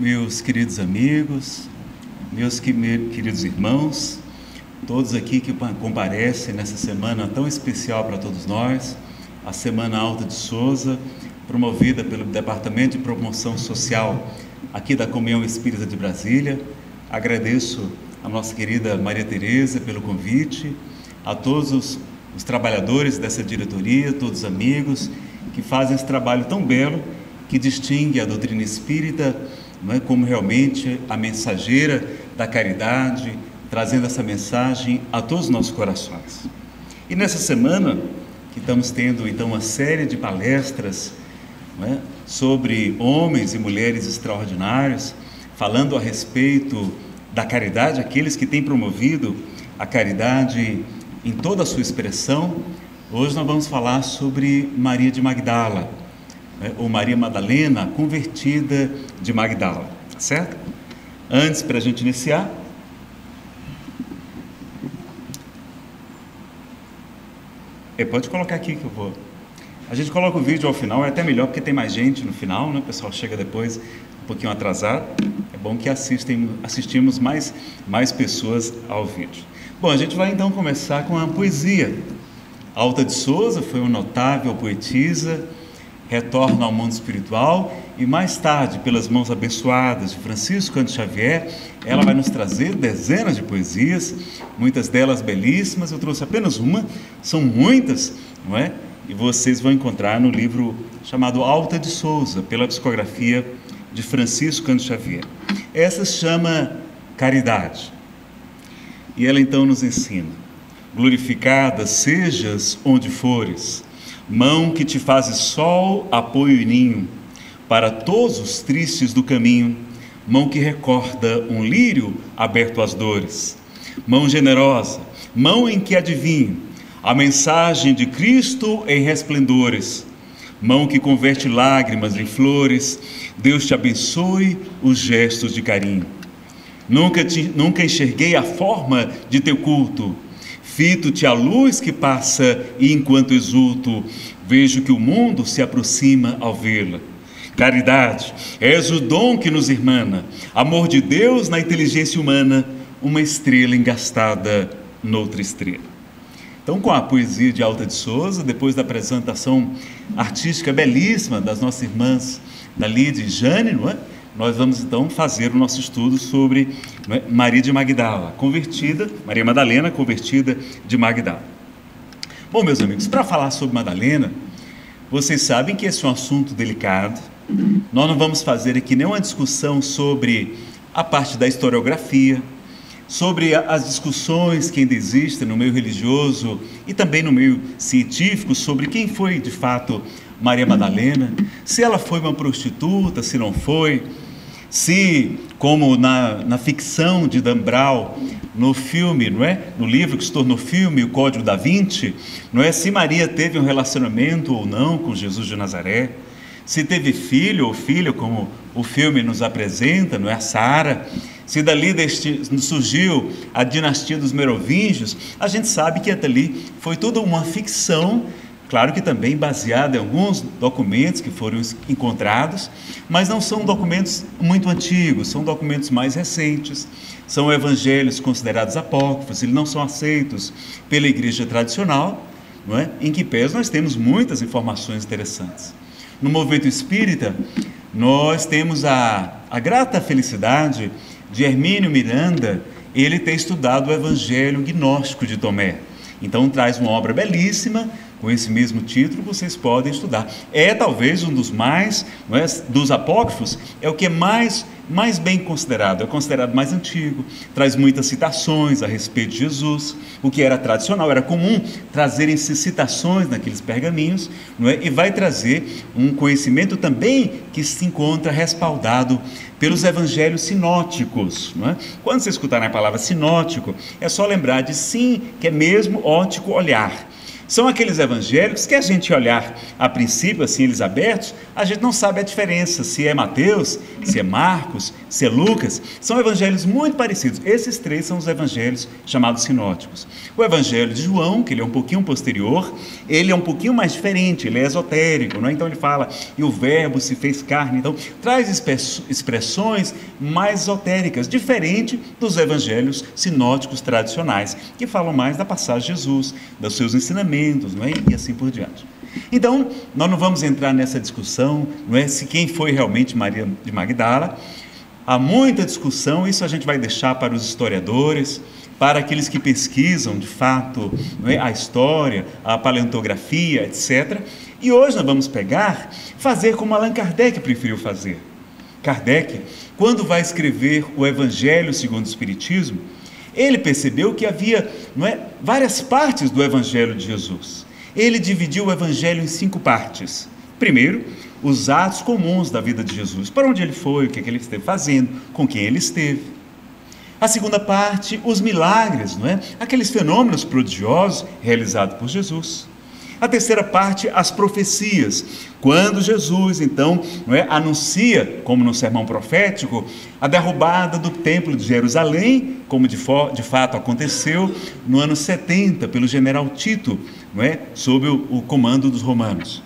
meus queridos amigos, meus queridos irmãos, todos aqui que comparecem nessa semana tão especial para todos nós, a Semana Alta de Souza, promovida pelo Departamento de Promoção Social aqui da Comunhão Espírita de Brasília. Agradeço a nossa querida Maria Tereza pelo convite, a todos os, os trabalhadores dessa diretoria, todos os amigos que fazem esse trabalho tão belo que distingue a doutrina espírita não é, como realmente a mensageira da caridade, trazendo essa mensagem a todos os nossos corações. E nessa semana, que estamos tendo então uma série de palestras é, sobre homens e mulheres extraordinários, falando a respeito da caridade, aqueles que têm promovido a caridade em toda a sua expressão. Hoje nós vamos falar sobre Maria de Magdala, né, ou Maria Madalena, convertida de Magdala, certo? Antes, para a gente iniciar, é, pode colocar aqui que eu vou. A gente coloca o vídeo ao final, é até melhor porque tem mais gente no final, né? O pessoal chega depois um pouquinho atrasado. É bom que assistem, assistimos mais, mais pessoas ao vídeo. Bom, a gente vai então começar com a poesia. Alta de Souza foi uma notável poetisa, retorna ao mundo espiritual e mais tarde, pelas mãos abençoadas de Francisco Canto Xavier, ela vai nos trazer dezenas de poesias, muitas delas belíssimas. Eu trouxe apenas uma, são muitas, não é? e vocês vão encontrar no livro chamado Alta de Souza, pela psicografia de Francisco Cândido Xavier. Essa se chama Caridade. E ela então nos ensina: glorificada sejas onde fores, mão que te fazes sol, apoio e ninho, para todos os tristes do caminho, mão que recorda um lírio aberto às dores, mão generosa, mão em que adivinho a mensagem de Cristo em resplendores, mão que converte lágrimas em flores, Deus te abençoe os gestos de carinho. Nunca, te, nunca enxerguei a forma de teu culto, fito-te a luz que passa e enquanto exulto, vejo que o mundo se aproxima ao vê-la. Caridade, és o dom que nos irmana, amor de Deus na inteligência humana, uma estrela engastada noutra estrela. Então, com a poesia de Alta de Souza, depois da apresentação artística belíssima das nossas irmãs da Lídia e Jane, não é? Nós vamos então fazer o nosso estudo sobre é? Maria de Magdala, convertida, Maria Madalena, convertida de Magdala. Bom, meus amigos, para falar sobre Madalena, vocês sabem que esse é um assunto delicado. Nós não vamos fazer aqui nenhuma discussão sobre a parte da historiografia, sobre as discussões que ainda existem no meio religioso e também no meio científico sobre quem foi de fato Maria Madalena, se ela foi uma prostituta, se não foi, se, como na, na ficção de Dan Brown, no filme, não é? No livro que se tornou filme, O Código da Vinci, não é? Se Maria teve um relacionamento ou não com Jesus de Nazaré, se teve filho ou filha, como o filme nos apresenta, não é? Sara, se dali deste, surgiu a dinastia dos Merovingios, a gente sabe que até ali foi toda uma ficção, claro que também baseada em alguns documentos que foram encontrados, mas não são documentos muito antigos, são documentos mais recentes, são evangelhos considerados apócrifos, eles não são aceitos pela igreja tradicional, não é? em que pés nós temos muitas informações interessantes. No movimento espírita, nós temos a, a grata felicidade de Hermínio Miranda, ele tem estudado o Evangelho Gnóstico de Tomé. Então traz uma obra belíssima com esse mesmo título, vocês podem estudar. É talvez um dos mais, é, dos apócrifos, é o que é mais, mais bem considerado, é considerado mais antigo, traz muitas citações a respeito de Jesus, o que era tradicional, era comum trazerem-se citações naqueles pergaminhos, é? e vai trazer um conhecimento também que se encontra respaldado pelos evangelhos sinóticos. É? Quando você escutar a palavra sinótico, é só lembrar de sim, que é mesmo ótico olhar São aqueles evangélicos que a gente olhar a princípio, assim, eles abertos, a gente não sabe a diferença, se é Mateus, se é Marcos, se é Lucas. São evangelhos muito parecidos. Esses três são os evangelhos chamados sinóticos. O evangelho de João, que ele é um pouquinho posterior, ele é um pouquinho mais diferente, ele é esotérico, não é? Então ele fala, e o verbo se fez carne. Então, traz expressões mais esotéricas, diferente dos evangelhos sinóticos tradicionais, que falam mais da passagem de Jesus, dos seus ensinamentos não é? e assim por diante. Então, nós não vamos entrar nessa discussão, não é se quem foi realmente Maria de Magdala. Há muita discussão, isso a gente vai deixar para os historiadores, para aqueles que pesquisam de fato é? a história, a paleontografia, etc. E hoje nós vamos pegar, fazer como Allan Kardec preferiu fazer. Kardec, quando vai escrever o Evangelho segundo o Espiritismo, ele percebeu que havia não é, várias partes do Evangelho de Jesus. Ele dividiu o Evangelho em cinco partes. Primeiro, os atos comuns da vida de Jesus. Para onde ele foi, o que, é que ele esteve fazendo, com quem ele esteve. A segunda parte, os milagres, não é? Aqueles fenômenos prodigiosos realizados por Jesus. A terceira parte, as profecias. Quando Jesus, então, é, anuncia, como no sermão profético, a derrubada do templo de Jerusalém, como de, de fato aconteceu no ano 70, pelo general Tito, é, sob o, o comando dos romanos.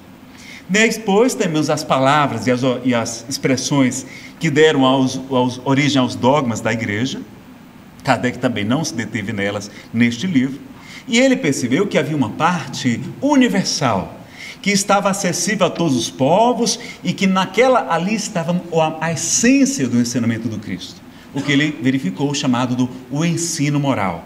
Depois temos as palavras e as, e as expressões que deram aos, aos, origem aos dogmas da igreja. Kardec também não se deteve nelas neste livro. E ele percebeu que havia uma parte universal, que estava acessível a todos os povos e que naquela ali estava a, a essência do ensinamento do Cristo. O que ele verificou, chamado do o ensino moral.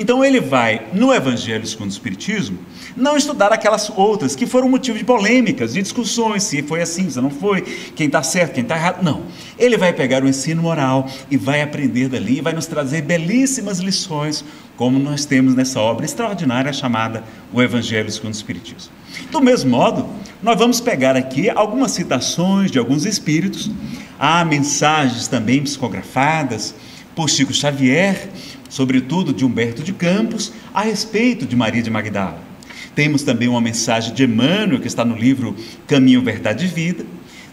Então ele vai, no Evangelho segundo o Espiritismo, não estudar aquelas outras que foram motivo de polêmicas, de discussões, se foi assim, se não foi, quem está certo, quem está errado. Não. Ele vai pegar o ensino moral e vai aprender dali, e vai nos trazer belíssimas lições, como nós temos nessa obra extraordinária chamada O Evangelho segundo o Espiritismo. Do mesmo modo, nós vamos pegar aqui algumas citações de alguns espíritos, há mensagens também psicografadas por Chico Xavier, sobretudo de Humberto de Campos, a respeito de Maria de Magdala. Temos também uma mensagem de Emmanuel, que está no livro Caminho, Verdade e Vida.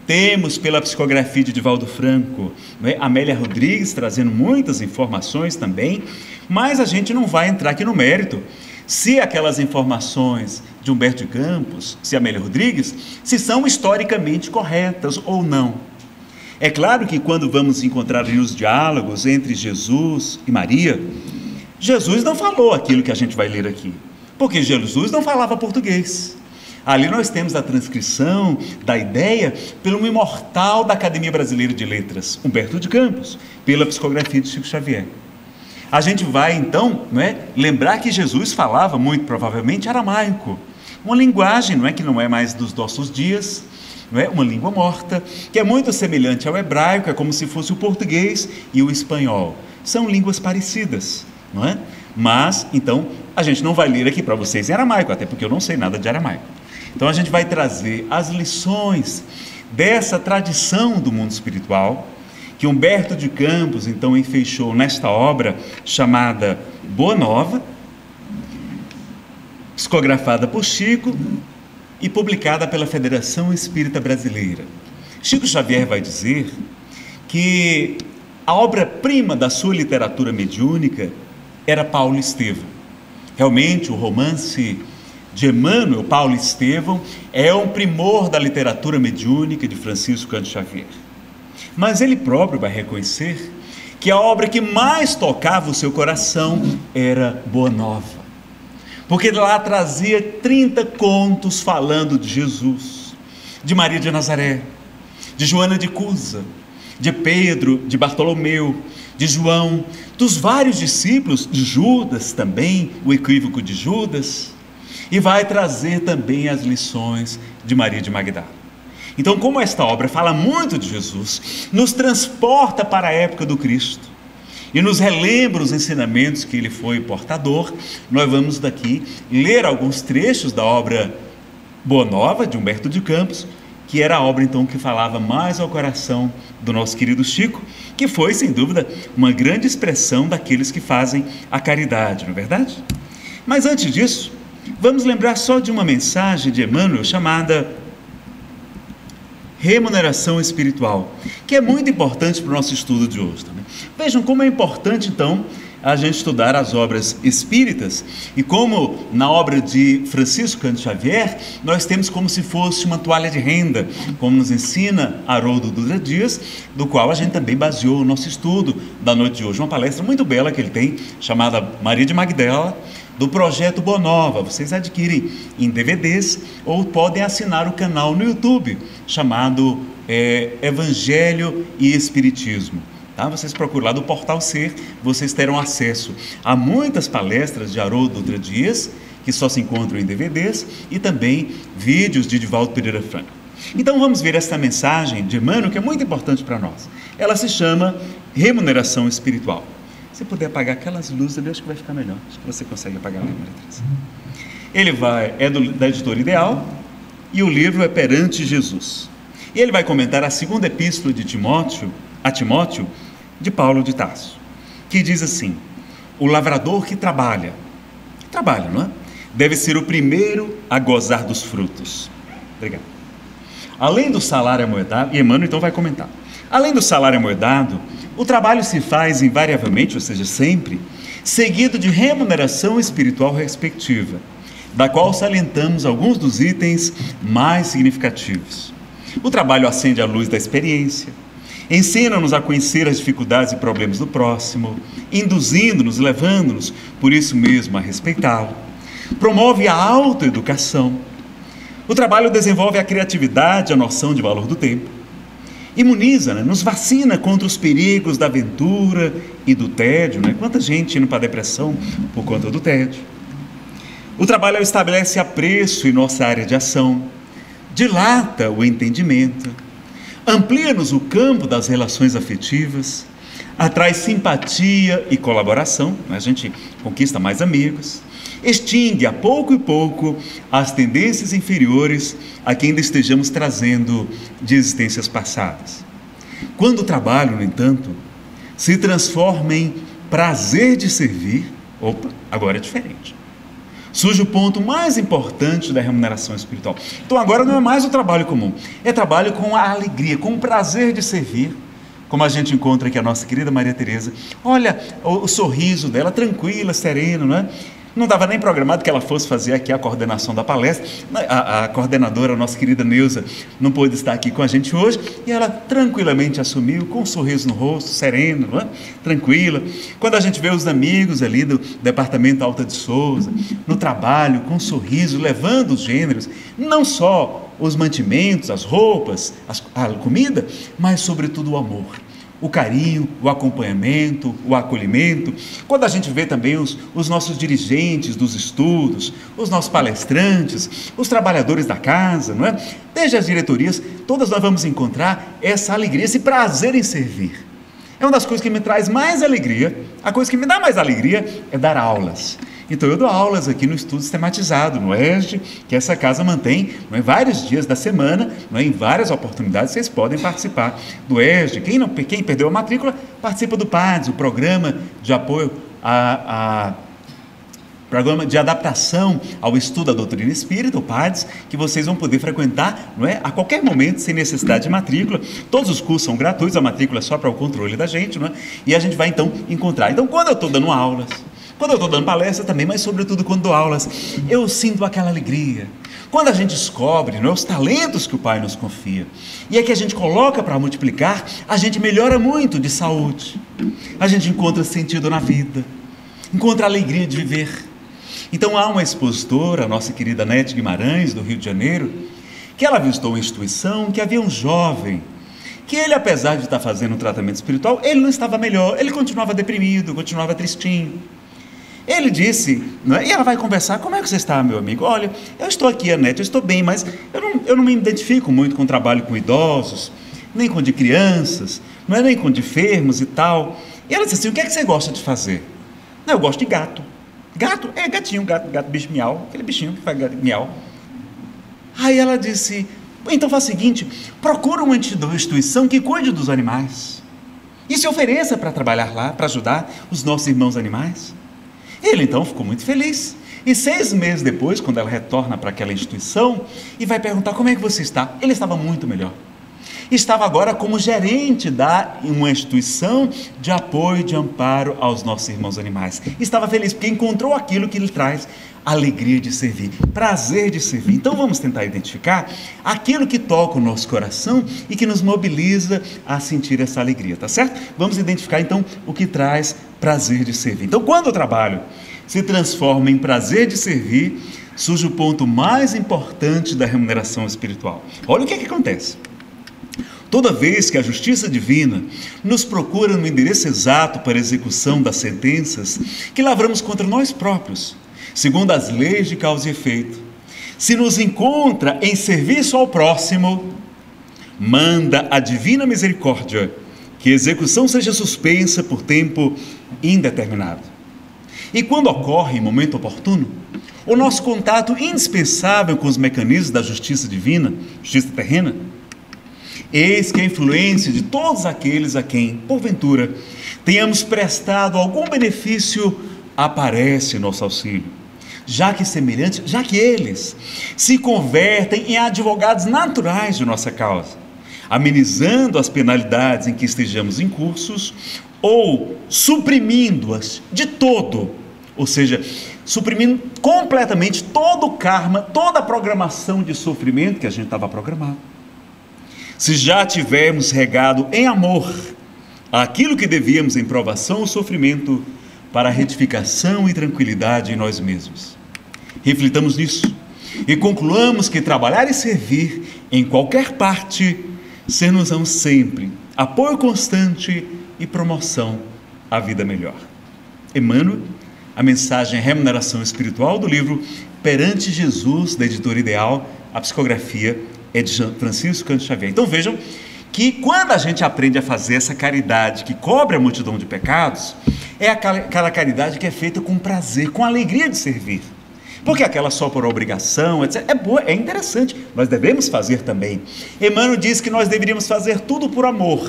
Temos pela psicografia de Divaldo Franco, é? Amélia Rodrigues trazendo muitas informações também, mas a gente não vai entrar aqui no mérito se aquelas informações de Humberto de Campos, se Amélia Rodrigues, se são historicamente corretas ou não. É claro que quando vamos encontrar os diálogos entre Jesus e Maria, Jesus não falou aquilo que a gente vai ler aqui, porque Jesus não falava português. Ali nós temos a transcrição da ideia pelo imortal da Academia Brasileira de Letras, Humberto de Campos, pela psicografia de Chico Xavier. A gente vai então não é, lembrar que Jesus falava muito provavelmente aramaico, uma linguagem não é que não é mais dos nossos dias, não é? uma língua morta, que é muito semelhante ao hebraico, é como se fosse o português e o espanhol. São línguas parecidas, não é? Mas, então, a gente não vai ler aqui para vocês em aramaico, até porque eu não sei nada de aramaico. Então, a gente vai trazer as lições dessa tradição do mundo espiritual, que Humberto de Campos, então, enfeixou nesta obra chamada Boa Nova, psicografada por Chico, e publicada pela Federação Espírita Brasileira. Chico Xavier vai dizer que a obra-prima da sua literatura mediúnica era Paulo Estevão. Realmente, o romance de Emmanuel Paulo Estevão é um primor da literatura mediúnica de Francisco Canto Xavier. Mas ele próprio vai reconhecer que a obra que mais tocava o seu coração era Boa Nova porque lá trazia 30 contos falando de Jesus, de Maria de Nazaré, de Joana de Cusa, de Pedro, de Bartolomeu, de João, dos vários discípulos, de Judas também, o equívoco de Judas, e vai trazer também as lições de Maria de Magdala. Então, como esta obra fala muito de Jesus, nos transporta para a época do Cristo, e nos relembra os ensinamentos que ele foi portador, nós vamos daqui ler alguns trechos da obra Boa Nova, de Humberto de Campos, que era a obra então que falava mais ao coração do nosso querido Chico, que foi, sem dúvida, uma grande expressão daqueles que fazem a caridade, não é verdade? Mas antes disso, vamos lembrar só de uma mensagem de Emmanuel chamada Remuneração Espiritual, que é muito importante para o nosso estudo de hoje. Também. Vejam como é importante, então, a gente estudar as obras espíritas e como na obra de Francisco Canto Xavier nós temos como se fosse uma toalha de renda, como nos ensina Haroldo Dutra Dias, do qual a gente também baseou o nosso estudo da noite de hoje, uma palestra muito bela que ele tem, chamada Maria de Magdala, do projeto Bonova. Vocês adquirem em DVDs ou podem assinar o canal no YouTube chamado é, Evangelho e Espiritismo. Tá? Vocês procuram lá do Portal Ser, vocês terão acesso a muitas palestras de Haroldo Dutra Dias, que só se encontram em DVDs, e também vídeos de Divaldo Pereira Franco. Então vamos ver essa mensagem de Emmanuel, que é muito importante para nós. Ela se chama Remuneração Espiritual. Se puder apagar aquelas luzes ali, acho que vai ficar melhor. Acho que você consegue apagar Maria Teresa. Ele vai, é do, da editora Ideal, e o livro é Perante Jesus. E ele vai comentar a segunda epístola de Timóteo, a Timóteo, de Paulo de Tarso, que diz assim: O lavrador que trabalha, que trabalha, não é? Deve ser o primeiro a gozar dos frutos. Obrigado. Além do salário amoedado, e Emmanuel então vai comentar. Além do salário amoedado, o trabalho se faz invariavelmente, ou seja, sempre, seguido de remuneração espiritual respectiva, da qual salientamos alguns dos itens mais significativos. O trabalho acende a luz da experiência, Ensina-nos a conhecer as dificuldades e problemas do próximo, induzindo-nos, levando-nos, por isso mesmo, a respeitá-lo. Promove a autoeducação. O trabalho desenvolve a criatividade, a noção de valor do tempo. Imuniza, né? nos vacina contra os perigos da aventura e do tédio. Né? Quanta gente indo para a depressão por conta do tédio. O trabalho estabelece apreço em nossa área de ação, dilata o entendimento amplia-nos o campo das relações afetivas, atrai simpatia e colaboração, né? a gente conquista mais amigos, extingue a pouco e pouco as tendências inferiores a que ainda estejamos trazendo de existências passadas. Quando o trabalho, no entanto, se transforma em prazer de servir, opa, agora é diferente surge o ponto mais importante da remuneração espiritual. Então agora não é mais o trabalho comum, é trabalho com a alegria, com o prazer de servir. Como a gente encontra aqui a nossa querida Maria Tereza. Olha o, o sorriso dela, tranquila, serena, não é? Não estava nem programado que ela fosse fazer aqui a coordenação da palestra. A, a, coordenadora, a nossa querida Neuza, não pôde estar aqui com a gente hoje e ela tranquilamente assumiu, com um sorriso no rosto, sereno, é? tranquila. Quando a gente vê os amigos ali do departamento Alta de Souza, no trabalho, com um sorriso, levando os gêneros, não só os mantimentos, as roupas, as, a comida, mas sobretudo o amor o carinho, o acompanhamento, o acolhimento. Quando a gente vê também os, os nossos dirigentes dos estudos, os nossos palestrantes, os trabalhadores da casa, não é? Desde as diretorias, todas nós vamos encontrar essa alegria, esse prazer em servir. É uma das coisas que me traz mais alegria. A coisa que me dá mais alegria é dar aulas. Então eu dou aulas aqui no estudo sistematizado, no ESG, que essa casa mantém não é, vários dias da semana, não é, em várias oportunidades vocês podem participar do ESG. Quem, não, quem perdeu a matrícula, participa do PADS, o Programa de Apoio a, a programa de adaptação ao estudo da doutrina espírita, o PADS, que vocês vão poder frequentar não é, a qualquer momento, sem necessidade de matrícula. Todos os cursos são gratuitos, a matrícula é só para o controle da gente, não é? e a gente vai então encontrar. Então, quando eu estou dando aulas, quando eu estou dando palestra também, mas sobretudo quando dou aulas, eu sinto aquela alegria. Quando a gente descobre não é, os talentos que o Pai nos confia, e é que a gente coloca para multiplicar, a gente melhora muito de saúde, a gente encontra sentido na vida, encontra alegria de viver. Então há uma expositora, a nossa querida Nete Guimarães, do Rio de Janeiro, que ela visitou uma instituição que havia um jovem que ele, apesar de estar fazendo um tratamento espiritual, ele não estava melhor, ele continuava deprimido, continuava tristinho. Ele disse, é? e ela vai conversar, como é que você está, meu amigo? Olha, eu estou aqui, Anete, eu estou bem, mas eu não, eu não me identifico muito com o trabalho com idosos, nem com de crianças, não é nem com de enfermos e tal. E ela disse assim, o que é que você gosta de fazer? Não, eu gosto de gato. Gato? É gatinho, gato, gato, bicho miau, aquele bichinho que faz miau. Aí ela disse, então faz o seguinte, procura uma instituição que cuide dos animais. E se ofereça para trabalhar lá, para ajudar os nossos irmãos animais. Ele então ficou muito feliz. E seis meses depois, quando ela retorna para aquela instituição e vai perguntar como é que você está, ele estava muito melhor. Estava agora como gerente da uma instituição de apoio e de amparo aos nossos irmãos animais. Estava feliz porque encontrou aquilo que lhe traz alegria de servir, prazer de servir. Então vamos tentar identificar aquilo que toca o nosso coração e que nos mobiliza a sentir essa alegria, tá certo? Vamos identificar então o que traz prazer de servir. Então, quando o trabalho se transforma em prazer de servir, surge o ponto mais importante da remuneração espiritual. Olha o que, é que acontece. Toda vez que a justiça divina nos procura no endereço exato para a execução das sentenças que lavramos contra nós próprios, segundo as leis de causa e efeito, se nos encontra em serviço ao próximo, manda a divina misericórdia que a execução seja suspensa por tempo indeterminado. E quando ocorre em momento oportuno, o nosso contato indispensável com os mecanismos da justiça divina, justiça terrena, eis que a influência de todos aqueles a quem, porventura, tenhamos prestado algum benefício aparece nosso auxílio. Já que semelhante, já que eles se convertem em advogados naturais de nossa causa, amenizando as penalidades em que estejamos em cursos ou suprimindo-as de todo ou seja, suprimindo completamente todo o karma, toda a programação de sofrimento que a gente estava programado. Se já tivermos regado em amor aquilo que devíamos em provação ou sofrimento para retificação e tranquilidade em nós mesmos. Reflitamos nisso e concluamos que trabalhar e servir em qualquer parte ser-nos sempre apoio constante e promoção à vida melhor. Emmanuel a mensagem Remuneração Espiritual do livro Perante Jesus, da editora Ideal, a psicografia é de Francisco Canto Xavier. Então vejam que quando a gente aprende a fazer essa caridade que cobre a multidão de pecados, é aquela caridade que é feita com prazer, com alegria de servir. Porque aquela só por obrigação, etc., é boa, é interessante, nós devemos fazer também. Emmanuel diz que nós deveríamos fazer tudo por amor.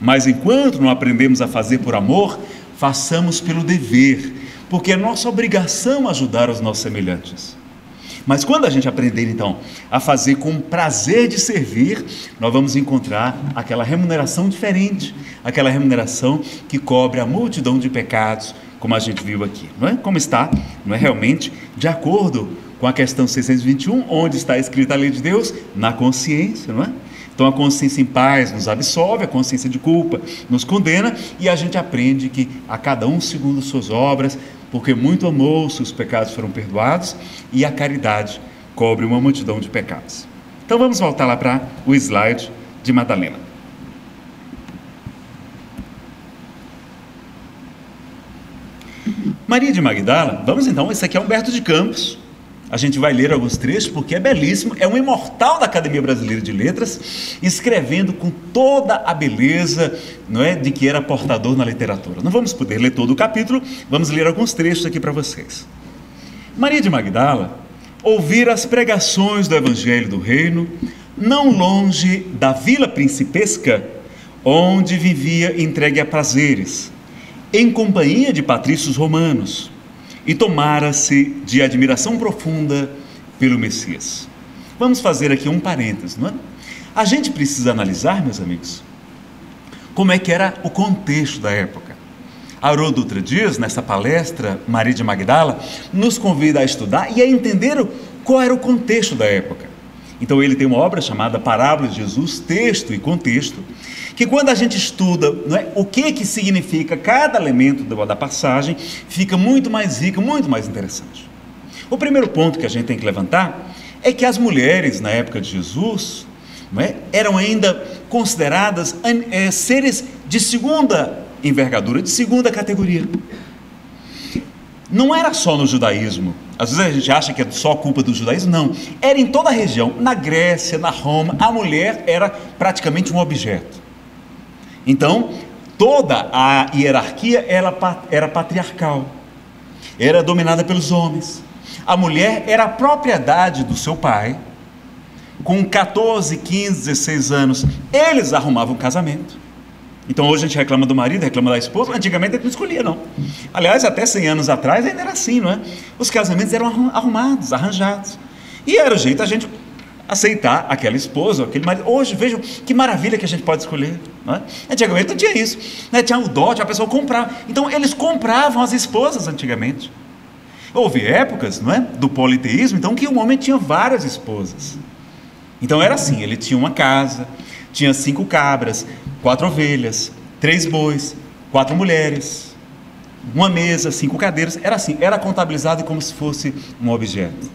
Mas enquanto não aprendemos a fazer por amor, façamos pelo dever, porque é nossa obrigação ajudar os nossos semelhantes. Mas quando a gente aprender então a fazer com prazer de servir, nós vamos encontrar aquela remuneração diferente, aquela remuneração que cobre a multidão de pecados, como a gente viu aqui, não é? Como está, não é realmente de acordo com a questão 621, onde está escrita a lei de Deus na consciência, não é? Então a consciência em paz nos absolve, a consciência de culpa nos condena e a gente aprende que a cada um segundo suas obras, porque muito amou, seus pecados foram perdoados, e a caridade cobre uma multidão de pecados. Então vamos voltar lá para o slide de Madalena. Maria de Magdala, vamos então, esse aqui é Humberto de Campos, a gente vai ler alguns trechos porque é belíssimo, é um imortal da Academia Brasileira de Letras, escrevendo com toda a beleza, não é, de que era portador na literatura. Não vamos poder ler todo o capítulo, vamos ler alguns trechos aqui para vocês. Maria de Magdala ouvir as pregações do Evangelho do Reino, não longe da vila principesca, onde vivia entregue a prazeres, em companhia de patrícios romanos e tomara-se de admiração profunda pelo Messias. Vamos fazer aqui um parênteses, não é? A gente precisa analisar, meus amigos, como é que era o contexto da época. Haroldo Dutra Dias, nessa palestra, Maria de Magdala, nos convida a estudar e a entender qual era o contexto da época. Então ele tem uma obra chamada Parábola de Jesus, texto e contexto, que quando a gente estuda não é, o que, que significa cada elemento da passagem, fica muito mais rico, muito mais interessante. O primeiro ponto que a gente tem que levantar é que as mulheres na época de Jesus é, eram ainda consideradas é, seres de segunda envergadura, de segunda categoria. Não era só no judaísmo. Às vezes a gente acha que é só culpa do judaísmo. Não. Era em toda a região. Na Grécia, na Roma, a mulher era praticamente um objeto. Então, toda a hierarquia era, era patriarcal, era dominada pelos homens. A mulher era a propriedade do seu pai. Com 14, 15, 16 anos, eles arrumavam casamento. Então hoje a gente reclama do marido, reclama da esposa, antigamente a gente não escolhia, não. Aliás, até 100 anos atrás ainda era assim, não é? Os casamentos eram arrumados, arranjados. E era o jeito a gente aceitar aquela esposa, aquele marido. Hoje, vejam que maravilha que a gente pode escolher. Não é? Antigamente não tinha isso. Né? Tinha o dote, a pessoa comprar. Então eles compravam as esposas antigamente. Houve épocas não é, do politeísmo, então, que o homem tinha várias esposas. Então era assim: ele tinha uma casa, tinha cinco cabras, quatro ovelhas, três bois, quatro mulheres, uma mesa, cinco cadeiras. Era assim, era contabilizado como se fosse um objeto.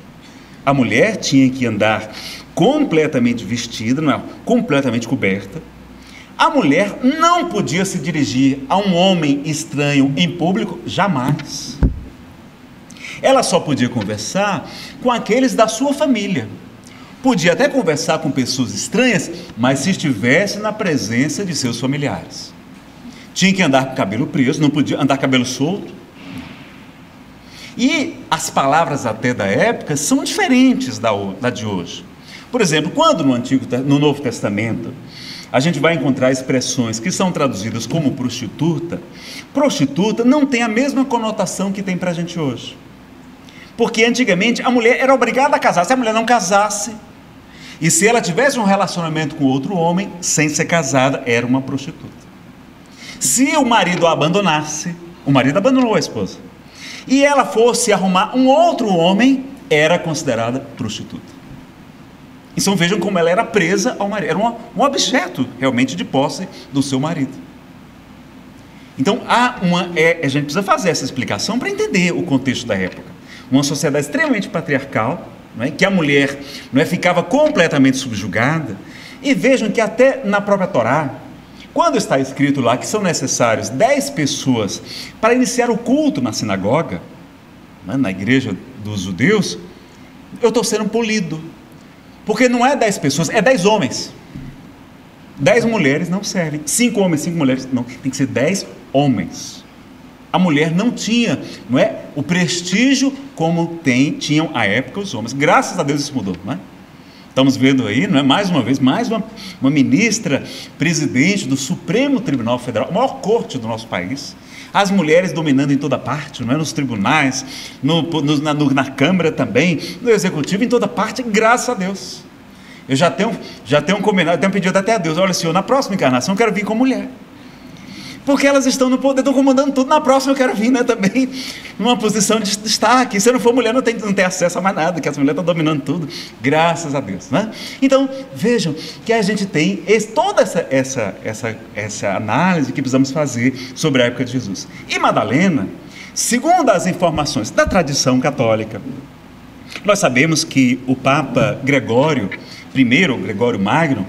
A mulher tinha que andar completamente vestida, não é? completamente coberta. A mulher não podia se dirigir a um homem estranho em público, jamais. Ela só podia conversar com aqueles da sua família. Podia até conversar com pessoas estranhas, mas se estivesse na presença de seus familiares. Tinha que andar com cabelo preso, não podia andar cabelo solto. E as palavras até da época são diferentes da de hoje. Por exemplo, quando no, Antigo, no Novo Testamento a gente vai encontrar expressões que são traduzidas como prostituta, prostituta não tem a mesma conotação que tem para a gente hoje. Porque antigamente a mulher era obrigada a casar. Se a mulher não casasse, e se ela tivesse um relacionamento com outro homem, sem ser casada, era uma prostituta. Se o marido a abandonasse, o marido abandonou a esposa, e ela fosse arrumar um outro homem, era considerada prostituta. Então vejam como ela era presa ao marido, era um, um objeto realmente de posse do seu marido. Então há uma, é, a gente precisa fazer essa explicação para entender o contexto da época uma sociedade extremamente patriarcal, é? que a mulher não é, ficava completamente subjugada. E vejam que até na própria Torá, quando está escrito lá que são necessários dez pessoas para iniciar o culto na sinagoga, é, na igreja dos judeus, eu estou sendo polido. Porque não é dez pessoas, é dez homens. Dez mulheres não servem. Cinco homens, cinco mulheres, não. Tem que ser dez homens. A mulher não tinha, não é, o prestígio como tem, tinham à época os homens. Graças a Deus isso mudou, não é? Estamos vendo aí, não é? Mais uma vez, mais uma, uma ministra, presidente do Supremo Tribunal Federal, a maior corte do nosso país. As mulheres dominando em toda parte, não é? Nos tribunais, no, no, na, no, na Câmara também, no Executivo, em toda parte, graças a Deus. Eu já tenho, já tenho combinado, tenho pedido até a Deus, olha Senhor, na próxima encarnação eu quero vir como mulher porque elas estão no poder, estão comandando tudo. Na próxima eu quero vir né, também numa posição de destaque. Se eu não for mulher, não tem, não tem acesso a mais nada, que as mulheres estão dominando tudo, graças a Deus. Né? Então, vejam que a gente tem esse, toda essa, essa, essa, essa análise que precisamos fazer sobre a época de Jesus. E Madalena, segundo as informações da tradição católica, nós sabemos que o Papa Gregório I, Gregório Magno,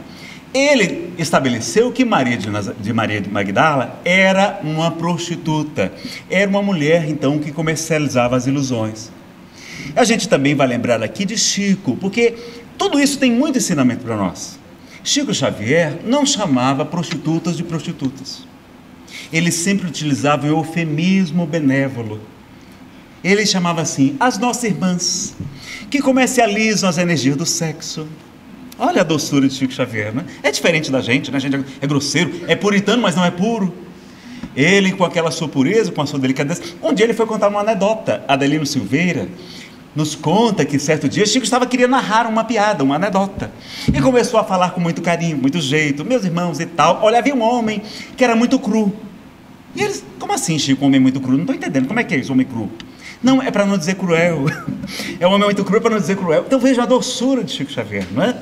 ele estabeleceu que Maria de, Maria de Magdala era uma prostituta, era uma mulher então que comercializava as ilusões. A gente também vai lembrar aqui de Chico, porque tudo isso tem muito ensinamento para nós. Chico Xavier não chamava prostitutas de prostitutas. Ele sempre utilizava o eufemismo benévolo. Ele chamava assim as nossas irmãs, que comercializam as energias do sexo Olha a doçura de Chico Xavier, né? É diferente da gente, né? A gente é grosseiro, é puritano, mas não é puro. Ele, com aquela sua pureza, com a sua delicadeza. Um dia ele foi contar uma anedota. Adelino Silveira nos conta que certo dia Chico estava querendo narrar uma piada, uma anedota. E começou a falar com muito carinho, muito jeito, meus irmãos e tal. Olha, havia um homem que era muito cru. E eles, como assim, Chico, um homem muito cru? Não estou entendendo, como é que é isso, homem cru? Não, é para não dizer cruel. É um homem muito cru para não dizer cruel. Então veja a doçura de Chico Xavier, não é?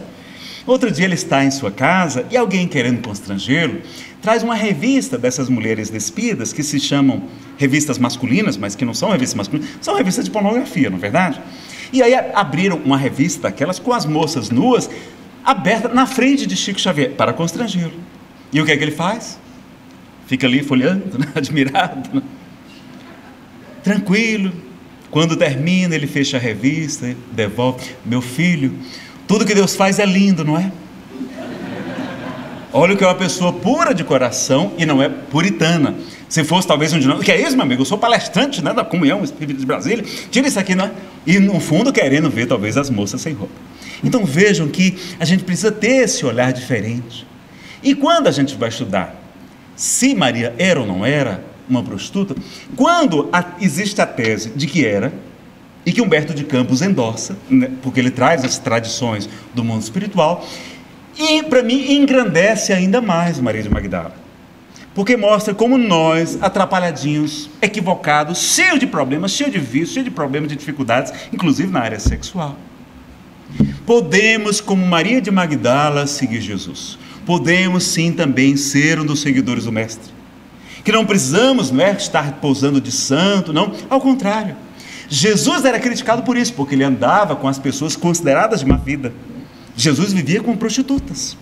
Outro dia ele está em sua casa e alguém querendo constrangê-lo traz uma revista dessas mulheres despidas que se chamam revistas masculinas, mas que não são revistas masculinas, são revistas de pornografia, não é verdade? E aí abriram uma revista daquelas com as moças nuas aberta na frente de Chico Xavier para constrangê-lo. E o que é que ele faz? Fica ali folhando, né? admirado, né? tranquilo. Quando termina, ele fecha a revista, devolve. Meu filho, tudo que Deus faz é lindo, não é? Olha o que é uma pessoa pura de coração e não é puritana. Se fosse talvez um dinâmico, que é isso, meu amigo? Eu sou palestrante né, da comunhão Espírito de Brasília. Tira isso aqui, não é? E no fundo querendo ver talvez as moças sem roupa. Então vejam que a gente precisa ter esse olhar diferente. E quando a gente vai estudar se Maria era ou não era uma prostituta, quando a, existe a tese de que era, e que Humberto de Campos endossa, né, porque ele traz as tradições do mundo espiritual, e para mim engrandece ainda mais Maria de Magdala. Porque mostra como nós, atrapalhadinhos, equivocados, cheios de problemas, cheios de vícios, cheios de problemas, de dificuldades, inclusive na área sexual. Podemos, como Maria de Magdala, seguir Jesus. Podemos sim também ser um dos seguidores do Mestre. Que não precisamos não é, estar pousando de santo, não, ao contrário. Jesus era criticado por isso, porque ele andava com as pessoas consideradas de má vida. Jesus vivia com prostitutas.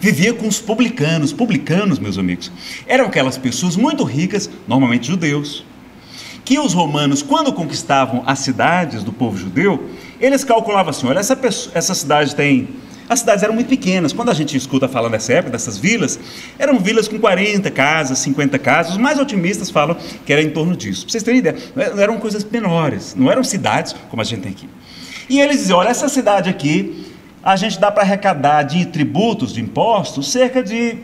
Vivia com os publicanos. Publicanos, meus amigos, eram aquelas pessoas muito ricas, normalmente judeus, que os romanos, quando conquistavam as cidades do povo judeu, eles calculavam assim: olha, essa, pessoa, essa cidade tem. As cidades eram muito pequenas. Quando a gente escuta falar dessa época, dessas vilas, eram vilas com 40 casas, 50 casas. Os mais otimistas falam que era em torno disso. Para vocês terem ideia, não eram coisas menores, não eram cidades como a gente tem aqui. E eles diziam: olha, essa cidade aqui, a gente dá para arrecadar de tributos, de impostos, cerca de,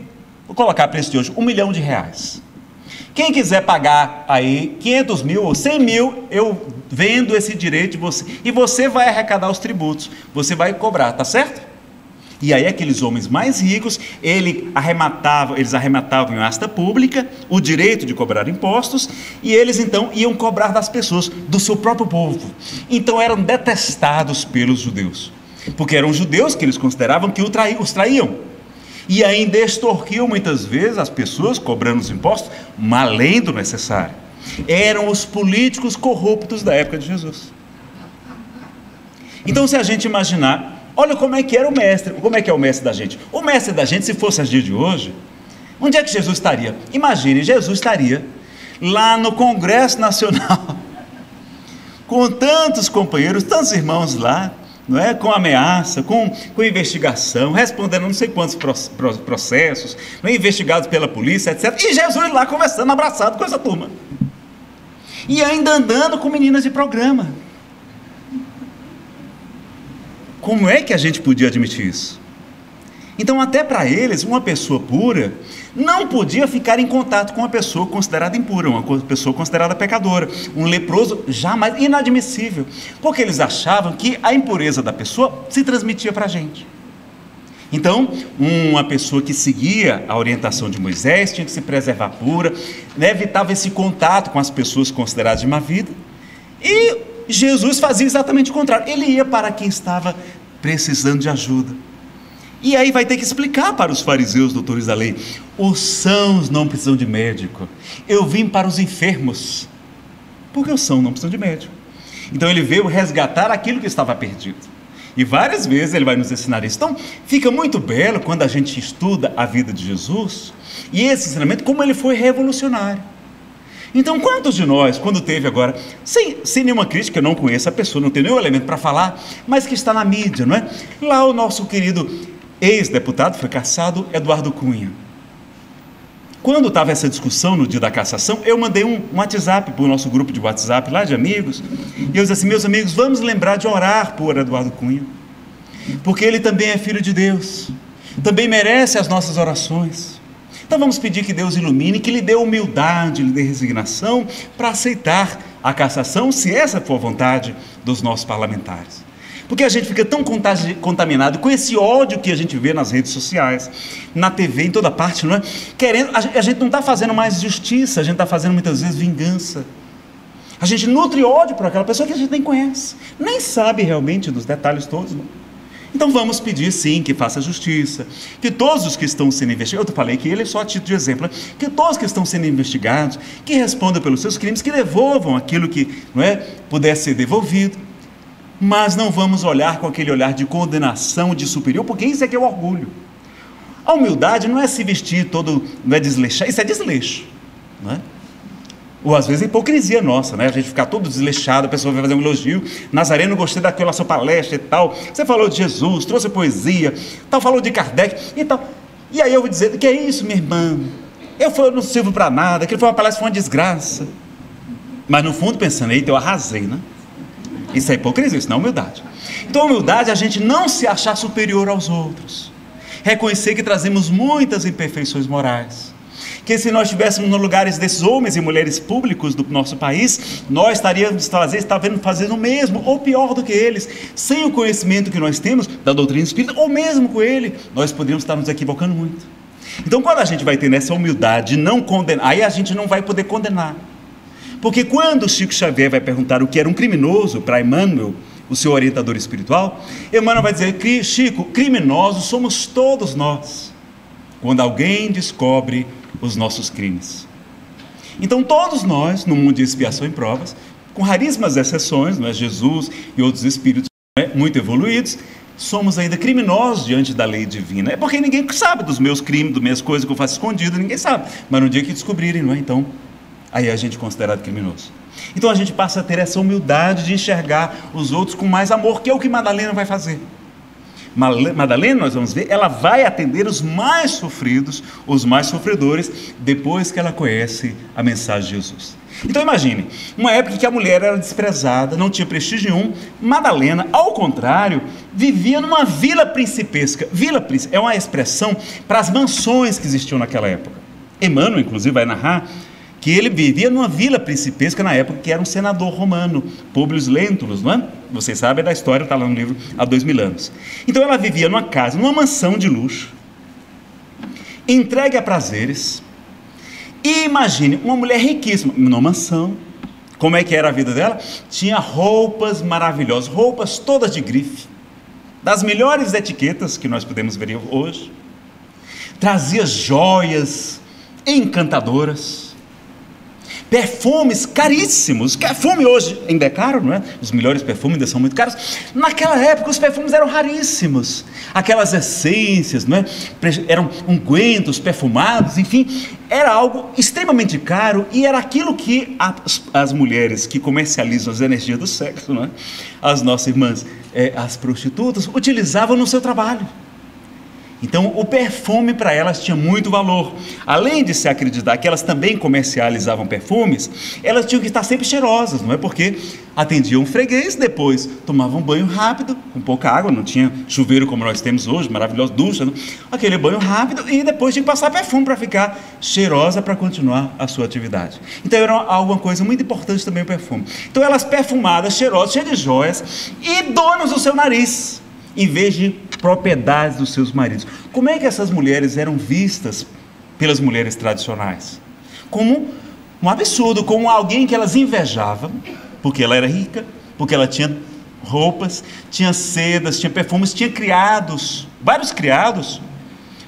vou colocar preço de hoje, um milhão de reais. Quem quiser pagar aí 500 mil ou 100 mil, eu vendo esse direito de você. E você vai arrecadar os tributos, você vai cobrar, tá certo? E aí aqueles homens mais ricos, ele arrematava, eles arrematavam em asta pública o direito de cobrar impostos, e eles então iam cobrar das pessoas, do seu próprio povo. Então eram detestados pelos judeus, porque eram judeus que eles consideravam que os traíam. E ainda extorquiam muitas vezes as pessoas, cobrando os impostos, além do necessário. Eram os políticos corruptos da época de Jesus. Então, se a gente imaginar Olha como é que era o mestre, como é que é o mestre da gente. O mestre da gente, se fosse as dias de hoje, onde é que Jesus estaria? Imagine, Jesus estaria lá no Congresso Nacional, com tantos companheiros, tantos irmãos lá, não é? com ameaça, com, com investigação, respondendo não sei quantos processos, é? investigados pela polícia, etc. E Jesus lá conversando, abraçado com essa turma. E ainda andando com meninas de programa. Como é que a gente podia admitir isso? Então, até para eles, uma pessoa pura não podia ficar em contato com uma pessoa considerada impura, uma pessoa considerada pecadora. Um leproso, jamais, inadmissível. Porque eles achavam que a impureza da pessoa se transmitia para a gente. Então, uma pessoa que seguia a orientação de Moisés tinha que se preservar pura, né, evitava esse contato com as pessoas consideradas de má vida. E Jesus fazia exatamente o contrário. Ele ia para quem estava precisando de ajuda. E aí vai ter que explicar para os fariseus, doutores da lei: os sãos não precisam de médico. Eu vim para os enfermos. Porque os sãos não precisam de médico. Então ele veio resgatar aquilo que estava perdido. E várias vezes ele vai nos ensinar isso. Então, fica muito belo quando a gente estuda a vida de Jesus e esse ensinamento, como ele foi revolucionário. Então, quantos de nós, quando teve agora, sem, sem nenhuma crítica, eu não conheço a pessoa, não tem nenhum elemento para falar, mas que está na mídia, não é? Lá o nosso querido ex-deputado foi caçado, Eduardo Cunha. Quando estava essa discussão no dia da cassação, eu mandei um, um WhatsApp para o nosso grupo de WhatsApp lá de amigos, e eu disse assim: meus amigos, vamos lembrar de orar por Eduardo Cunha, porque ele também é filho de Deus, também merece as nossas orações. Então vamos pedir que Deus ilumine, que lhe dê humildade, lhe dê resignação para aceitar a cassação, se essa for a vontade dos nossos parlamentares. Porque a gente fica tão contaminado com esse ódio que a gente vê nas redes sociais, na TV, em toda parte, não é? Querendo, a gente não está fazendo mais justiça, a gente está fazendo muitas vezes vingança. A gente nutre ódio por aquela pessoa que a gente nem conhece, nem sabe realmente dos detalhes todos. Não? Então vamos pedir sim que faça justiça, que todos os que estão sendo investigados, eu falei que ele é só a título de exemplo, né? que todos que estão sendo investigados, que respondam pelos seus crimes, que devolvam aquilo que não é, puder ser devolvido. Mas não vamos olhar com aquele olhar de condenação, de superior, porque isso é que é o orgulho. A humildade não é se vestir todo, não é desleixar, isso é desleixo. Não é? Ou às vezes a hipocrisia nossa, né? A gente ficar todo desleixado, a pessoa vai fazer um elogio. Nazareno, gostei daquela sua palestra e tal. Você falou de Jesus, trouxe poesia, tal, falou de Kardec e tal. E aí eu vou dizer, que é isso, minha irmã? Eu, eu não sirvo para nada, aquilo foi uma palestra, foi uma desgraça. Mas no fundo pensando, eita, eu arrasei, né? Isso é hipocrisia, isso não é humildade. Então, humildade é a gente não se achar superior aos outros. reconhecer que trazemos muitas imperfeições morais. Que se nós estivéssemos nos lugares desses homens e mulheres públicos do nosso país, nós estaríamos fazendo, fazendo o mesmo, ou pior do que eles, sem o conhecimento que nós temos da doutrina espírita, ou mesmo com ele, nós poderíamos estar nos equivocando muito. Então, quando a gente vai ter essa humildade, não condenar, aí a gente não vai poder condenar. Porque quando Chico Xavier vai perguntar o que era um criminoso para Emmanuel, o seu orientador espiritual, Emmanuel vai dizer: Chico, criminosos somos todos nós, quando alguém descobre os nossos crimes. Então, todos nós, no mundo de expiação e provas, com raríssimas exceções, não é? Jesus e outros espíritos é? muito evoluídos, somos ainda criminosos diante da lei divina. É porque ninguém sabe dos meus crimes, das minhas coisas que eu faço escondido, ninguém sabe. Mas no dia que descobrirem, não é? Então, aí a gente é considerado criminoso. Então a gente passa a ter essa humildade de enxergar os outros com mais amor, que é o que Madalena vai fazer. Madalena, nós vamos ver, ela vai atender os mais sofridos, os mais sofredores, depois que ela conhece a mensagem de Jesus. Então imagine, uma época em que a mulher era desprezada, não tinha prestígio nenhum, Madalena, ao contrário, vivia numa vila principesca. Vila é uma expressão para as mansões que existiam naquela época. Emmanuel, inclusive, vai narrar que ele vivia numa vila principesca na época que era um senador romano, Publius Lentulus, não é? Vocês sabem da história, está lá no livro há dois mil anos. Então ela vivia numa casa, numa mansão de luxo, entregue a prazeres. E imagine, uma mulher riquíssima, numa mansão. Como é que era a vida dela? Tinha roupas maravilhosas, roupas todas de grife, das melhores etiquetas que nós podemos ver hoje. Trazia joias encantadoras perfumes caríssimos. Perfume hoje ainda é caro, não é? Os melhores perfumes ainda são muito caros. Naquela época os perfumes eram raríssimos. Aquelas essências, não é? Eram ungüentos perfumados, enfim, era algo extremamente caro e era aquilo que as, as mulheres que comercializam as energias do sexo, não é? As nossas irmãs, é, as prostitutas, utilizavam no seu trabalho. Então, o perfume para elas tinha muito valor. Além de se acreditar que elas também comercializavam perfumes, elas tinham que estar sempre cheirosas, não é? Porque atendiam freguês, depois tomavam banho rápido, com pouca água, não tinha chuveiro como nós temos hoje, maravilhoso, ducha, não? aquele banho rápido e depois tinha que passar perfume para ficar cheirosa para continuar a sua atividade. Então, era alguma coisa muito importante também o perfume. Então, elas perfumadas, cheirosas, cheias de joias e donas do seu nariz, em vez de propriedades dos seus maridos. Como é que essas mulheres eram vistas pelas mulheres tradicionais? Como um absurdo, como alguém que elas invejavam, porque ela era rica, porque ela tinha roupas, tinha sedas, tinha perfumes, tinha criados, vários criados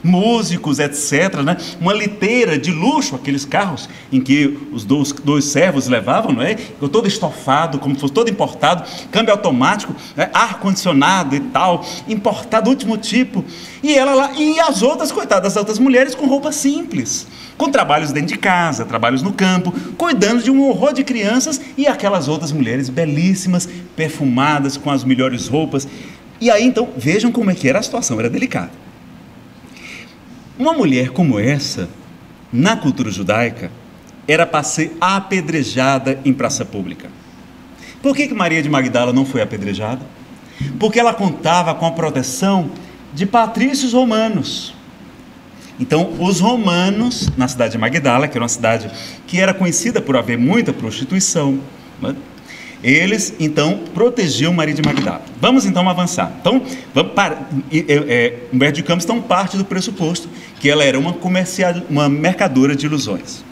músicos, etc. Né? Uma liteira de luxo, aqueles carros em que os dois, dois servos levavam, não é? todo estofado, como fosse todo importado, câmbio automático, né? ar-condicionado e tal, importado, último tipo. E ela lá, e as outras, coitadas, as outras mulheres com roupas simples, com trabalhos dentro de casa, trabalhos no campo, cuidando de um horror de crianças e aquelas outras mulheres belíssimas, perfumadas, com as melhores roupas. E aí então, vejam como é que era a situação, era delicada. Uma mulher como essa, na cultura judaica, era para ser apedrejada em praça pública. Por que, que Maria de Magdala não foi apedrejada? Porque ela contava com a proteção de patrícios romanos. Então, os romanos, na cidade de Magdala, que era uma cidade que era conhecida por haver muita prostituição, né? Eles, então, protegiam Maria de Magdala. Vamos, então, avançar. Então, vamos para, é, é, Humberto de Campos então parte do pressuposto que ela era uma, comercial, uma mercadora de ilusões.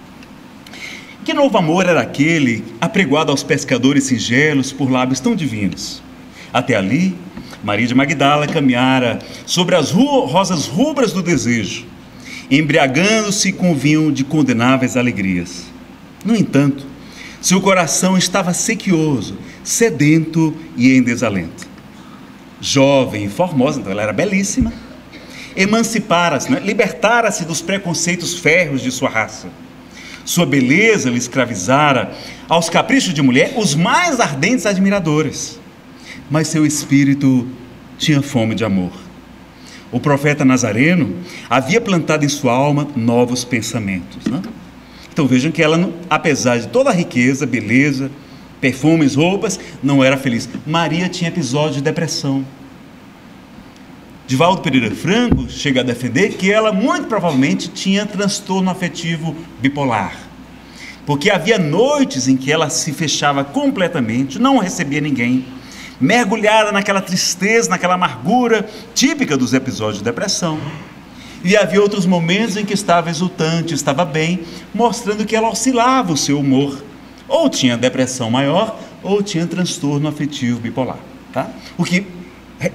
Que novo amor era aquele apregoado aos pescadores singelos por lábios tão divinos? Até ali, Maria de Magdala caminhara sobre as ru rosas rubras do desejo, embriagando-se com vinho de condenáveis alegrias. No entanto, seu coração estava sequioso, sedento e em desalento. Jovem e formosa, então ela era belíssima, emancipara-se, né? libertara-se dos preconceitos férreos de sua raça. Sua beleza lhe escravizara aos caprichos de mulher os mais ardentes admiradores. Mas seu espírito tinha fome de amor. O profeta Nazareno havia plantado em sua alma novos pensamentos. Né? Então vejam que ela, apesar de toda a riqueza, beleza, perfumes, roupas, não era feliz. Maria tinha episódio de depressão. Divaldo Pereira Franco chega a defender que ela muito provavelmente tinha transtorno afetivo bipolar. Porque havia noites em que ela se fechava completamente, não recebia ninguém, mergulhada naquela tristeza, naquela amargura típica dos episódios de depressão. E havia outros momentos em que estava exultante, estava bem, mostrando que ela oscilava o seu humor. Ou tinha depressão maior, ou tinha transtorno afetivo bipolar. Tá? O que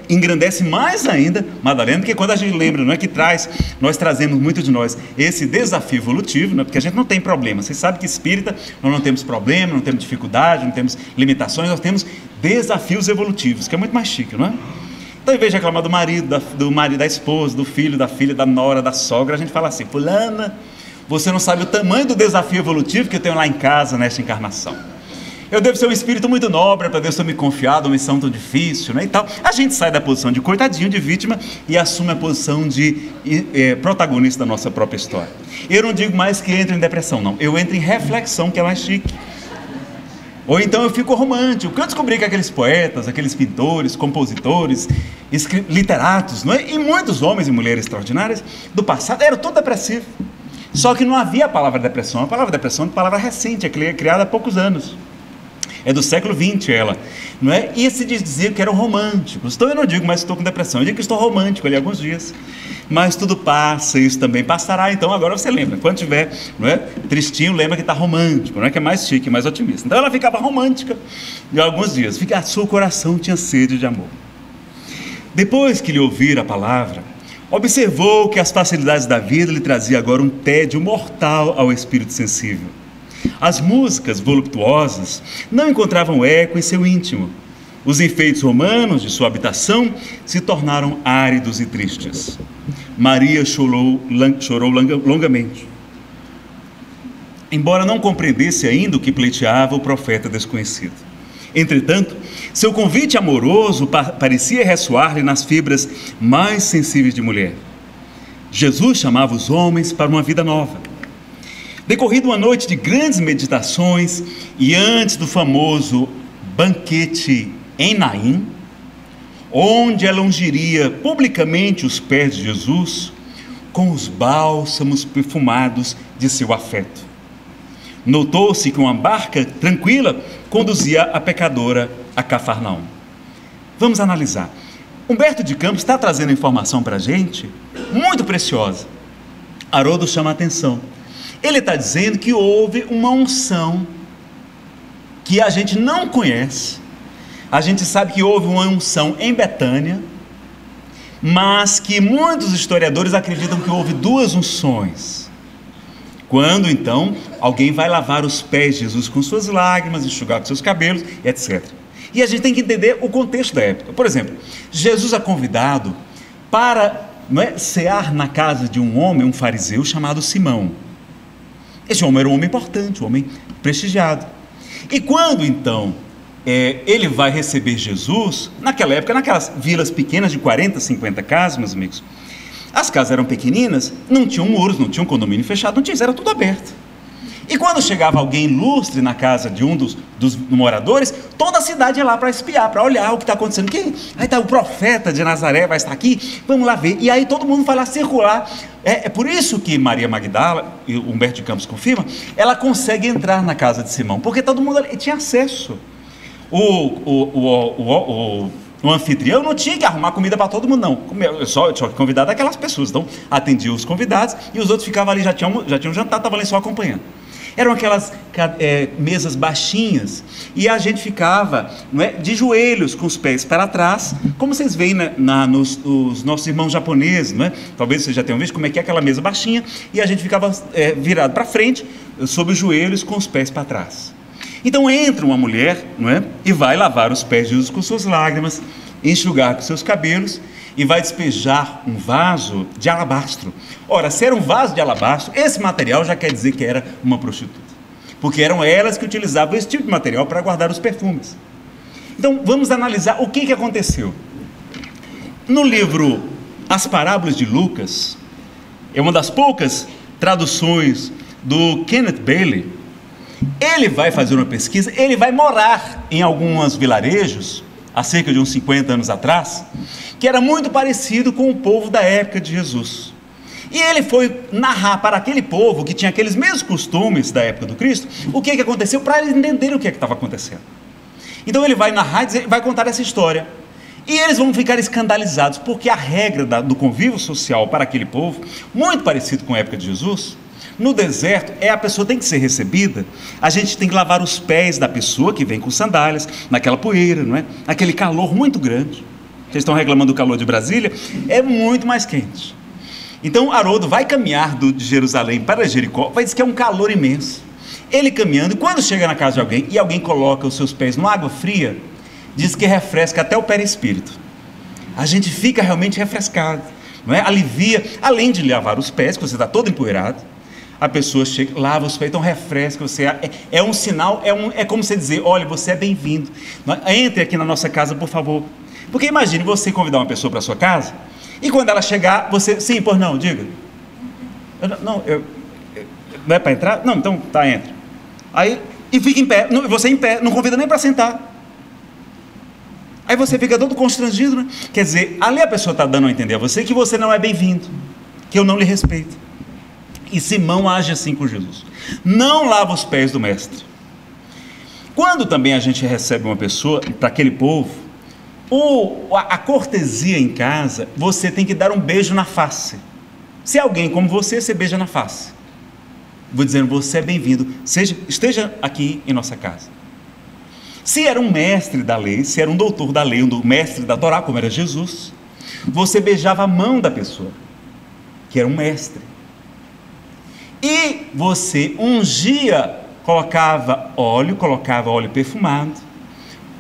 engrandece mais ainda Madalena, porque quando a gente lembra, não é que traz, nós trazemos muito de nós esse desafio evolutivo, né? porque a gente não tem problema. Você sabe que espírita, nós não temos problema, não temos dificuldade, não temos limitações, nós temos desafios evolutivos, que é muito mais chique, não é? Então, em vez de reclamar do marido, da, do marido, da esposa, do filho, da filha, da nora, da sogra, a gente fala assim: Fulana, você não sabe o tamanho do desafio evolutivo que eu tenho lá em casa nesta encarnação. Eu devo ser um espírito muito nobre para Deus ter me confiado uma missão tão difícil, né? E tal. A gente sai da posição de coitadinho, de vítima, e assume a posição de é, protagonista da nossa própria história. Eu não digo mais que entre em depressão, não. Eu entro em reflexão, que é mais chique. Ou então eu fico romântico, porque eu descobri que aqueles poetas, aqueles pintores, compositores, literatos, não é? e muitos homens e mulheres extraordinárias do passado eram todos depressivos. Só que não havia a palavra depressão. A palavra depressão é uma palavra recente, é criada há poucos anos. É do século XX ela. Não é? E se dizia que eram românticos. Então eu não digo mais estou com depressão, eu digo que estou romântico ali alguns dias mas tudo passa, isso também passará. Então agora você lembra, quando tiver não é, tristinho, lembra que está romântico, não é que é mais chique, mais otimista. Então ela ficava romântica de alguns dias, fica, seu coração tinha sede de amor. Depois que lhe ouvir a palavra, observou que as facilidades da vida lhe trazia agora um tédio mortal ao espírito sensível. As músicas voluptuosas não encontravam eco em seu íntimo os enfeites romanos de sua habitação se tornaram áridos e tristes. Maria chorou, chorou longamente. Embora não compreendesse ainda o que pleiteava o profeta desconhecido. Entretanto, seu convite amoroso parecia ressoar-lhe nas fibras mais sensíveis de mulher. Jesus chamava os homens para uma vida nova. Decorrida uma noite de grandes meditações e antes do famoso banquete em Naim, onde ela ungiria publicamente os pés de Jesus com os bálsamos perfumados de seu afeto. Notou-se que uma barca tranquila conduzia a pecadora a Cafarnaum. Vamos analisar. Humberto de Campos está trazendo informação para a gente muito preciosa. Haroldo chama a atenção. Ele está dizendo que houve uma unção que a gente não conhece, a gente sabe que houve uma unção em Betânia, mas que muitos historiadores acreditam que houve duas unções. Quando então alguém vai lavar os pés de Jesus com suas lágrimas, enxugar com seus cabelos, etc. E a gente tem que entender o contexto da época. Por exemplo, Jesus é convidado para não é, cear na casa de um homem, um fariseu chamado Simão. Esse homem era um homem importante, um homem prestigiado. E quando então é, ele vai receber Jesus, naquela época, naquelas vilas pequenas de 40, 50 casas, meus amigos, as casas eram pequeninas, não tinham muros, não tinham condomínio fechado, não tinha, era tudo aberto. E quando chegava alguém ilustre na casa de um dos, dos moradores, toda a cidade ia lá para espiar, para olhar o que está acontecendo. Quem? Aí está o profeta de Nazaré, vai estar aqui, vamos lá ver. E aí todo mundo vai lá circular. É, é por isso que Maria Magdala, e Humberto de Campos confirma, ela consegue entrar na casa de Simão, porque todo mundo tinha acesso o, o, o, o, anfitrião não tinha que arrumar comida para todo mundo, não. Eu só tinha convidado aquelas pessoas. Então, atendia os convidados e os outros ficavam ali, já tinham, já tinham jantado, estavam ali só acompanhando. Eram aquelas é, mesas baixinhas e a gente ficava é, de joelhos, com os pés para trás, como vocês veem na, na nos, os nossos irmãos japoneses, não é? talvez vocês já tenham visto como é que é aquela mesa baixinha, e a gente ficava é, virado para frente, sob os joelhos, com os pés para trás. Então entra uma mulher, não é? E vai lavar os pés de Jesus com suas lágrimas, enxugar com seus cabelos e vai despejar um vaso de alabastro. Ora, se era um vaso de alabastro, esse material já quer dizer que era uma prostituta. Porque eram elas que utilizavam esse tipo de material para guardar os perfumes. Então, vamos analisar o que, que aconteceu. No livro As Parábolas de Lucas, é uma das poucas traduções do Kenneth Bailey, ele vai fazer uma pesquisa, ele vai morar em alguns vilarejos há cerca de uns 50 anos atrás, que era muito parecido com o povo da época de Jesus. E ele foi narrar para aquele povo que tinha aqueles mesmos costumes da época do Cristo, o que, que aconteceu, para eles entenderem o que estava acontecendo. Então ele vai narrar e vai contar essa história. E eles vão ficar escandalizados, porque a regra da, do convívio social para aquele povo, muito parecido com a época de Jesus, no deserto é a pessoa tem que ser recebida, a gente tem que lavar os pés da pessoa que vem com sandálias, naquela poeira, não é? Aquele calor muito grande. Vocês estão reclamando do calor de Brasília? É muito mais quente. Então Haroldo vai caminhar do, de Jerusalém para Jericó, vai dizer que é um calor imenso. Ele caminhando, e quando chega na casa de alguém e alguém coloca os seus pés numa água fria, diz que refresca até o perispírito. A gente fica realmente refrescado, não é? Alivia, além de lavar os pés, que você está todo empoeirado, a pessoa chega, lava os pés, então refresca você. É, é um sinal, é, um, é como você dizer: olha, você é bem-vindo. Entre aqui na nossa casa, por favor. Porque imagine você convidar uma pessoa para sua casa e quando ela chegar, você. Sim, por não, diga. Eu, não, eu, não é para entrar? Não, então tá, entra. Aí, e fica em pé. Não, você em pé, não convida nem para sentar. Aí você fica todo constrangido, né? Quer dizer, ali a pessoa está dando a entender a você que você não é bem-vindo, que eu não lhe respeito. E Simão age assim com Jesus. Não lava os pés do mestre. Quando também a gente recebe uma pessoa, para aquele povo, a cortesia em casa, você tem que dar um beijo na face. Se alguém como você, você beija na face. Vou dizendo, você é bem-vindo, esteja aqui em nossa casa. Se era um mestre da lei, se era um doutor da lei, um mestre da Torá, como era Jesus, você beijava a mão da pessoa, que era um mestre. E você ungia, colocava óleo, colocava óleo perfumado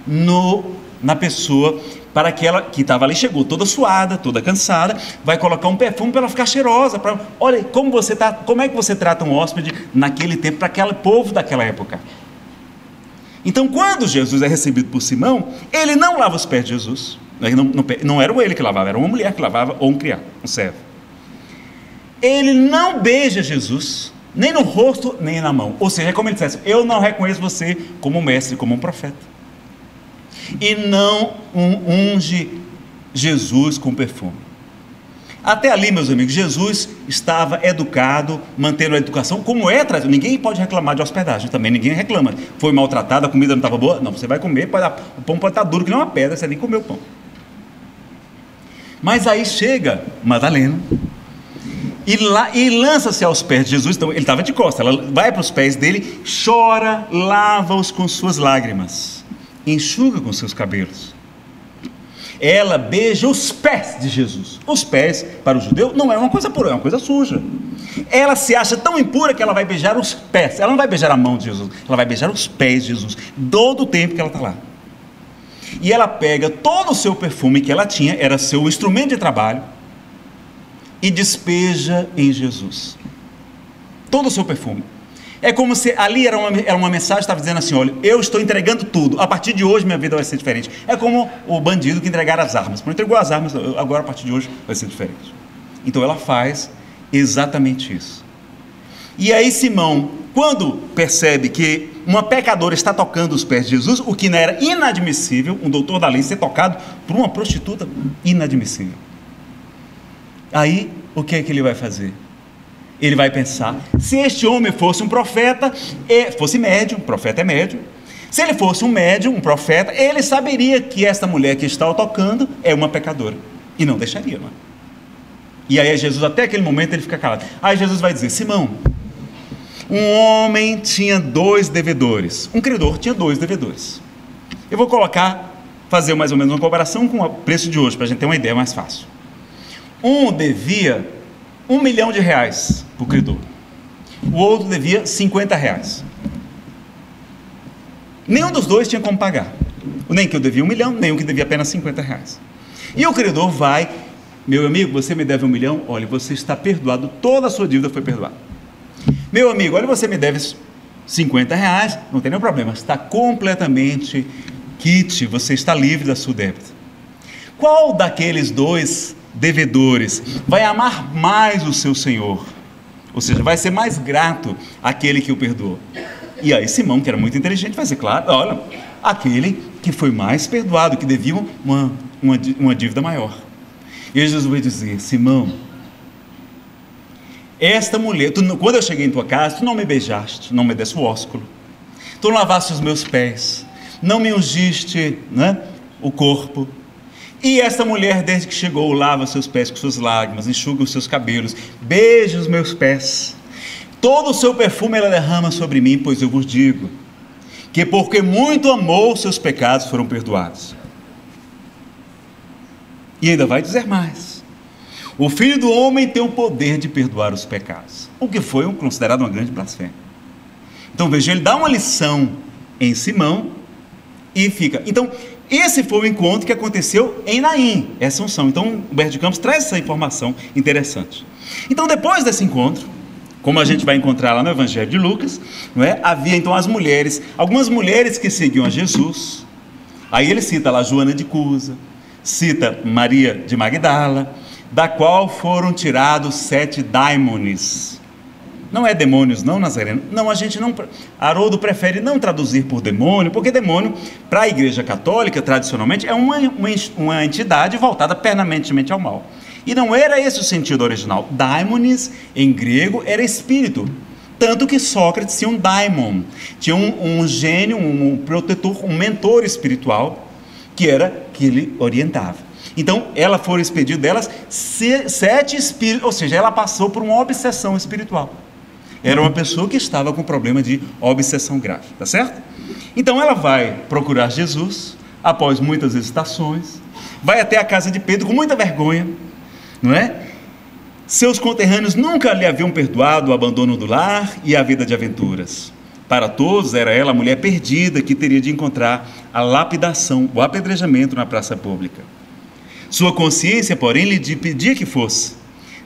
no, na pessoa para que ela que estava ali chegou toda suada, toda cansada, vai colocar um perfume para ela ficar cheirosa. Pra, olha como você tá, como é que você trata um hóspede naquele tempo para aquele povo daquela época. Então, quando Jesus é recebido por Simão, ele não lava os pés de Jesus. Não, não, não era ele que lavava, era uma mulher que lavava ou um criado, um servo ele não beija Jesus, nem no rosto, nem na mão. Ou seja, é como ele dissesse: Eu não reconheço você como mestre, como um profeta. E não unge Jesus com perfume. Até ali, meus amigos, Jesus estava educado, mantendo a educação como é tratado. Ninguém pode reclamar de hospedagem também, ninguém reclama. Foi maltratado, a comida não estava boa? Não, você vai comer, pode, o pão pode estar duro que nem uma pedra, você nem comeu o pão. Mas aí chega Madalena, e, e lança-se aos pés de Jesus. Então ele estava de costas, ela vai para os pés dele, chora, lava-os com suas lágrimas, enxuga com seus cabelos. Ela beija os pés de Jesus. Os pés, para o judeu, não é uma coisa pura, é uma coisa suja. Ela se acha tão impura que ela vai beijar os pés. Ela não vai beijar a mão de Jesus, ela vai beijar os pés de Jesus, todo o tempo que ela está lá. E ela pega todo o seu perfume que ela tinha, era seu instrumento de trabalho, e despeja em Jesus todo o seu perfume. É como se ali era uma, era uma mensagem, estava dizendo assim: olha, eu estou entregando tudo, a partir de hoje minha vida vai ser diferente. É como o bandido que entregar as armas. Não entregou as armas, agora a partir de hoje vai ser diferente. Então ela faz exatamente isso. E aí Simão, quando percebe que uma pecadora está tocando os pés de Jesus, o que não era inadmissível, um doutor da lei ser tocado por uma prostituta, inadmissível. Aí, o que é que ele vai fazer? Ele vai pensar: se este homem fosse um profeta, fosse médium, profeta é médium. Se ele fosse um médium, um profeta, ele saberia que esta mulher que está tocando é uma pecadora. E não deixaria, não é? E aí Jesus, até aquele momento, ele fica calado. Aí Jesus vai dizer: Simão, um homem tinha dois devedores. Um credor tinha dois devedores. Eu vou colocar, fazer mais ou menos uma comparação com o preço de hoje, para a gente ter uma ideia mais fácil. Um devia um milhão de reais para o credor. O outro devia 50 reais. Nenhum dos dois tinha como pagar. Nem que eu devia um milhão, nem o que devia apenas 50 reais. E o credor vai, meu amigo, você me deve um milhão, olha, você está perdoado, toda a sua dívida foi perdoada. Meu amigo, olha, você me deve 50 reais, não tem nenhum problema, está completamente kit, você está livre da sua débito. Qual daqueles dois devedores, vai amar mais o seu Senhor, ou seja, vai ser mais grato àquele que o perdoou. E aí Simão, que era muito inteligente, vai ser claro, olha, Aquele que foi mais perdoado, que devia uma, uma, uma dívida maior. E Jesus vai dizer: Simão, esta mulher, tu, quando eu cheguei em tua casa, tu não me beijaste, não me desse o ósculo, tu não lavaste os meus pés, não me ungiste né, o corpo. E esta mulher, desde que chegou, lava seus pés com suas lágrimas, enxuga os seus cabelos, beija os meus pés. Todo o seu perfume ela derrama sobre mim, pois eu vos digo que porque muito amou, seus pecados foram perdoados. E ainda vai dizer mais. O Filho do Homem tem o poder de perdoar os pecados, o que foi considerado uma grande blasfêmia. Então veja, ele dá uma lição em Simão e fica. Então, esse foi o encontro que aconteceu em Naim, essa unção. Então, o Humberto de Campos traz essa informação interessante. Então, depois desse encontro, como a gente vai encontrar lá no Evangelho de Lucas, não é? havia então as mulheres, algumas mulheres que seguiam a Jesus. Aí ele cita lá Joana de Cusa, cita Maria de Magdala, da qual foram tirados sete daimones. Não é demônios, não, Nazareno. Não, a gente não. Haroldo prefere não traduzir por demônio, porque demônio, para a Igreja Católica, tradicionalmente, é uma, uma, uma, entidade voltada permanentemente ao mal. E não era esse o sentido original. Daimones, em grego, era espírito. Tanto que Sócrates tinha um daimon, tinha um, um gênio, um protetor, um mentor espiritual, que era que ele orientava. Então, ela foi expedido delas sete espíritos, ou seja, ela passou por uma obsessão espiritual. Era uma pessoa que estava com problema de obsessão grave, tá certo? Então ela vai procurar Jesus, após muitas hesitações, vai até a casa de Pedro com muita vergonha, não é? Seus conterrâneos nunca lhe haviam perdoado o abandono do lar e a vida de aventuras. Para todos, era ela a mulher perdida que teria de encontrar a lapidação, o apedrejamento na praça pública. Sua consciência, porém, lhe pedia que fosse.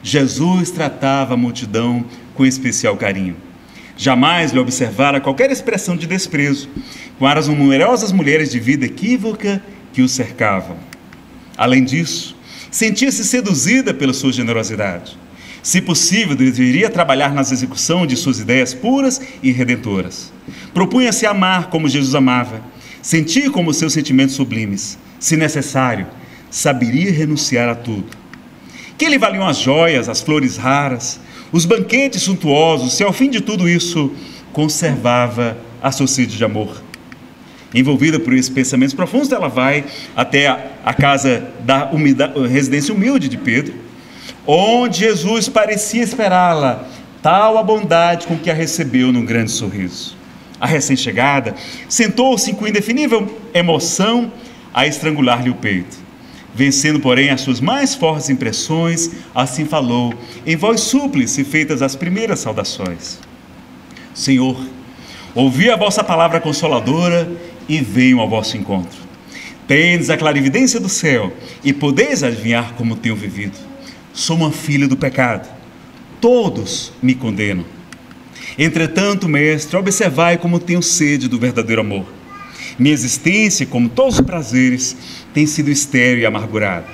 Jesus tratava a multidão com especial carinho. Jamais lhe observara qualquer expressão de desprezo com as numerosas mulheres de vida equívoca que o cercavam. Além disso, sentia-se seduzida pela sua generosidade. Se possível, deveria trabalhar na execução de suas ideias puras e redentoras. Propunha-se amar como Jesus amava, sentir como seus sentimentos sublimes. Se necessário, saberia renunciar a tudo. Que lhe valiam as joias, as flores raras, os banquetes suntuosos, se ao fim de tudo isso conservava a sede de amor. Envolvida por esses pensamentos profundos, ela vai até a, a casa da umida, residência humilde de Pedro, onde Jesus parecia esperá-la, tal a bondade com que a recebeu num grande sorriso. A recém-chegada sentou-se com indefinível emoção a estrangular-lhe o peito. Vencendo, porém, as suas mais fortes impressões, assim falou, em voz súplice, feitas as primeiras saudações: Senhor, ouvi a vossa palavra consoladora e venho ao vosso encontro. Tendes a clarividência do céu e podeis adivinhar como tenho vivido. Sou uma filha do pecado. Todos me condenam. Entretanto, mestre, observai como tenho sede do verdadeiro amor minha existência, como todos os prazeres, tem sido estéril e amargurada.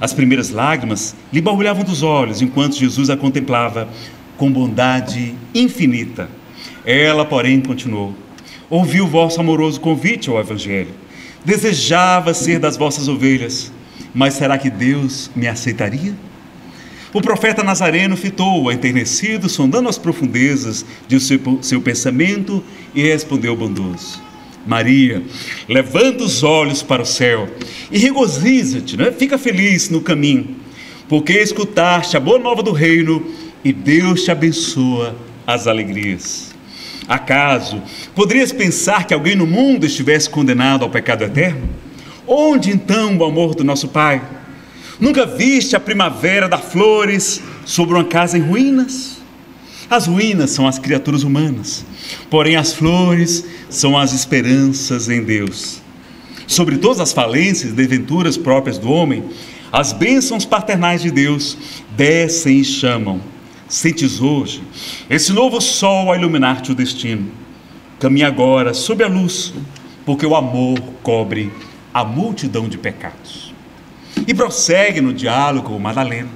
As primeiras lágrimas lhe borbulhavam dos olhos enquanto Jesus a contemplava com bondade infinita. Ela, porém, continuou: Ouvi o vosso amoroso convite ao Evangelho. Desejava ser das vossas ovelhas, mas será que Deus me aceitaria? O profeta Nazareno fitou-a enternecido, sondando as profundezas de seu, seu pensamento e respondeu bondoso: Maria, levanta os olhos para o céu e regozija-te, né? fica feliz no caminho, porque escutaste a boa nova do reino e Deus te abençoa as alegrias. Acaso poderias pensar que alguém no mundo estivesse condenado ao pecado eterno? Onde então o amor do nosso Pai? Nunca viste a primavera dar flores sobre uma casa em ruínas? As ruínas são as criaturas humanas, porém as flores são as esperanças em Deus. Sobre todas as falências e desventuras próprias do homem, as bênçãos paternais de Deus descem e chamam. Sentes hoje esse novo sol a iluminar-te o destino. Caminha agora sob a luz, porque o amor cobre a multidão de pecados. E prossegue no diálogo com Madalena,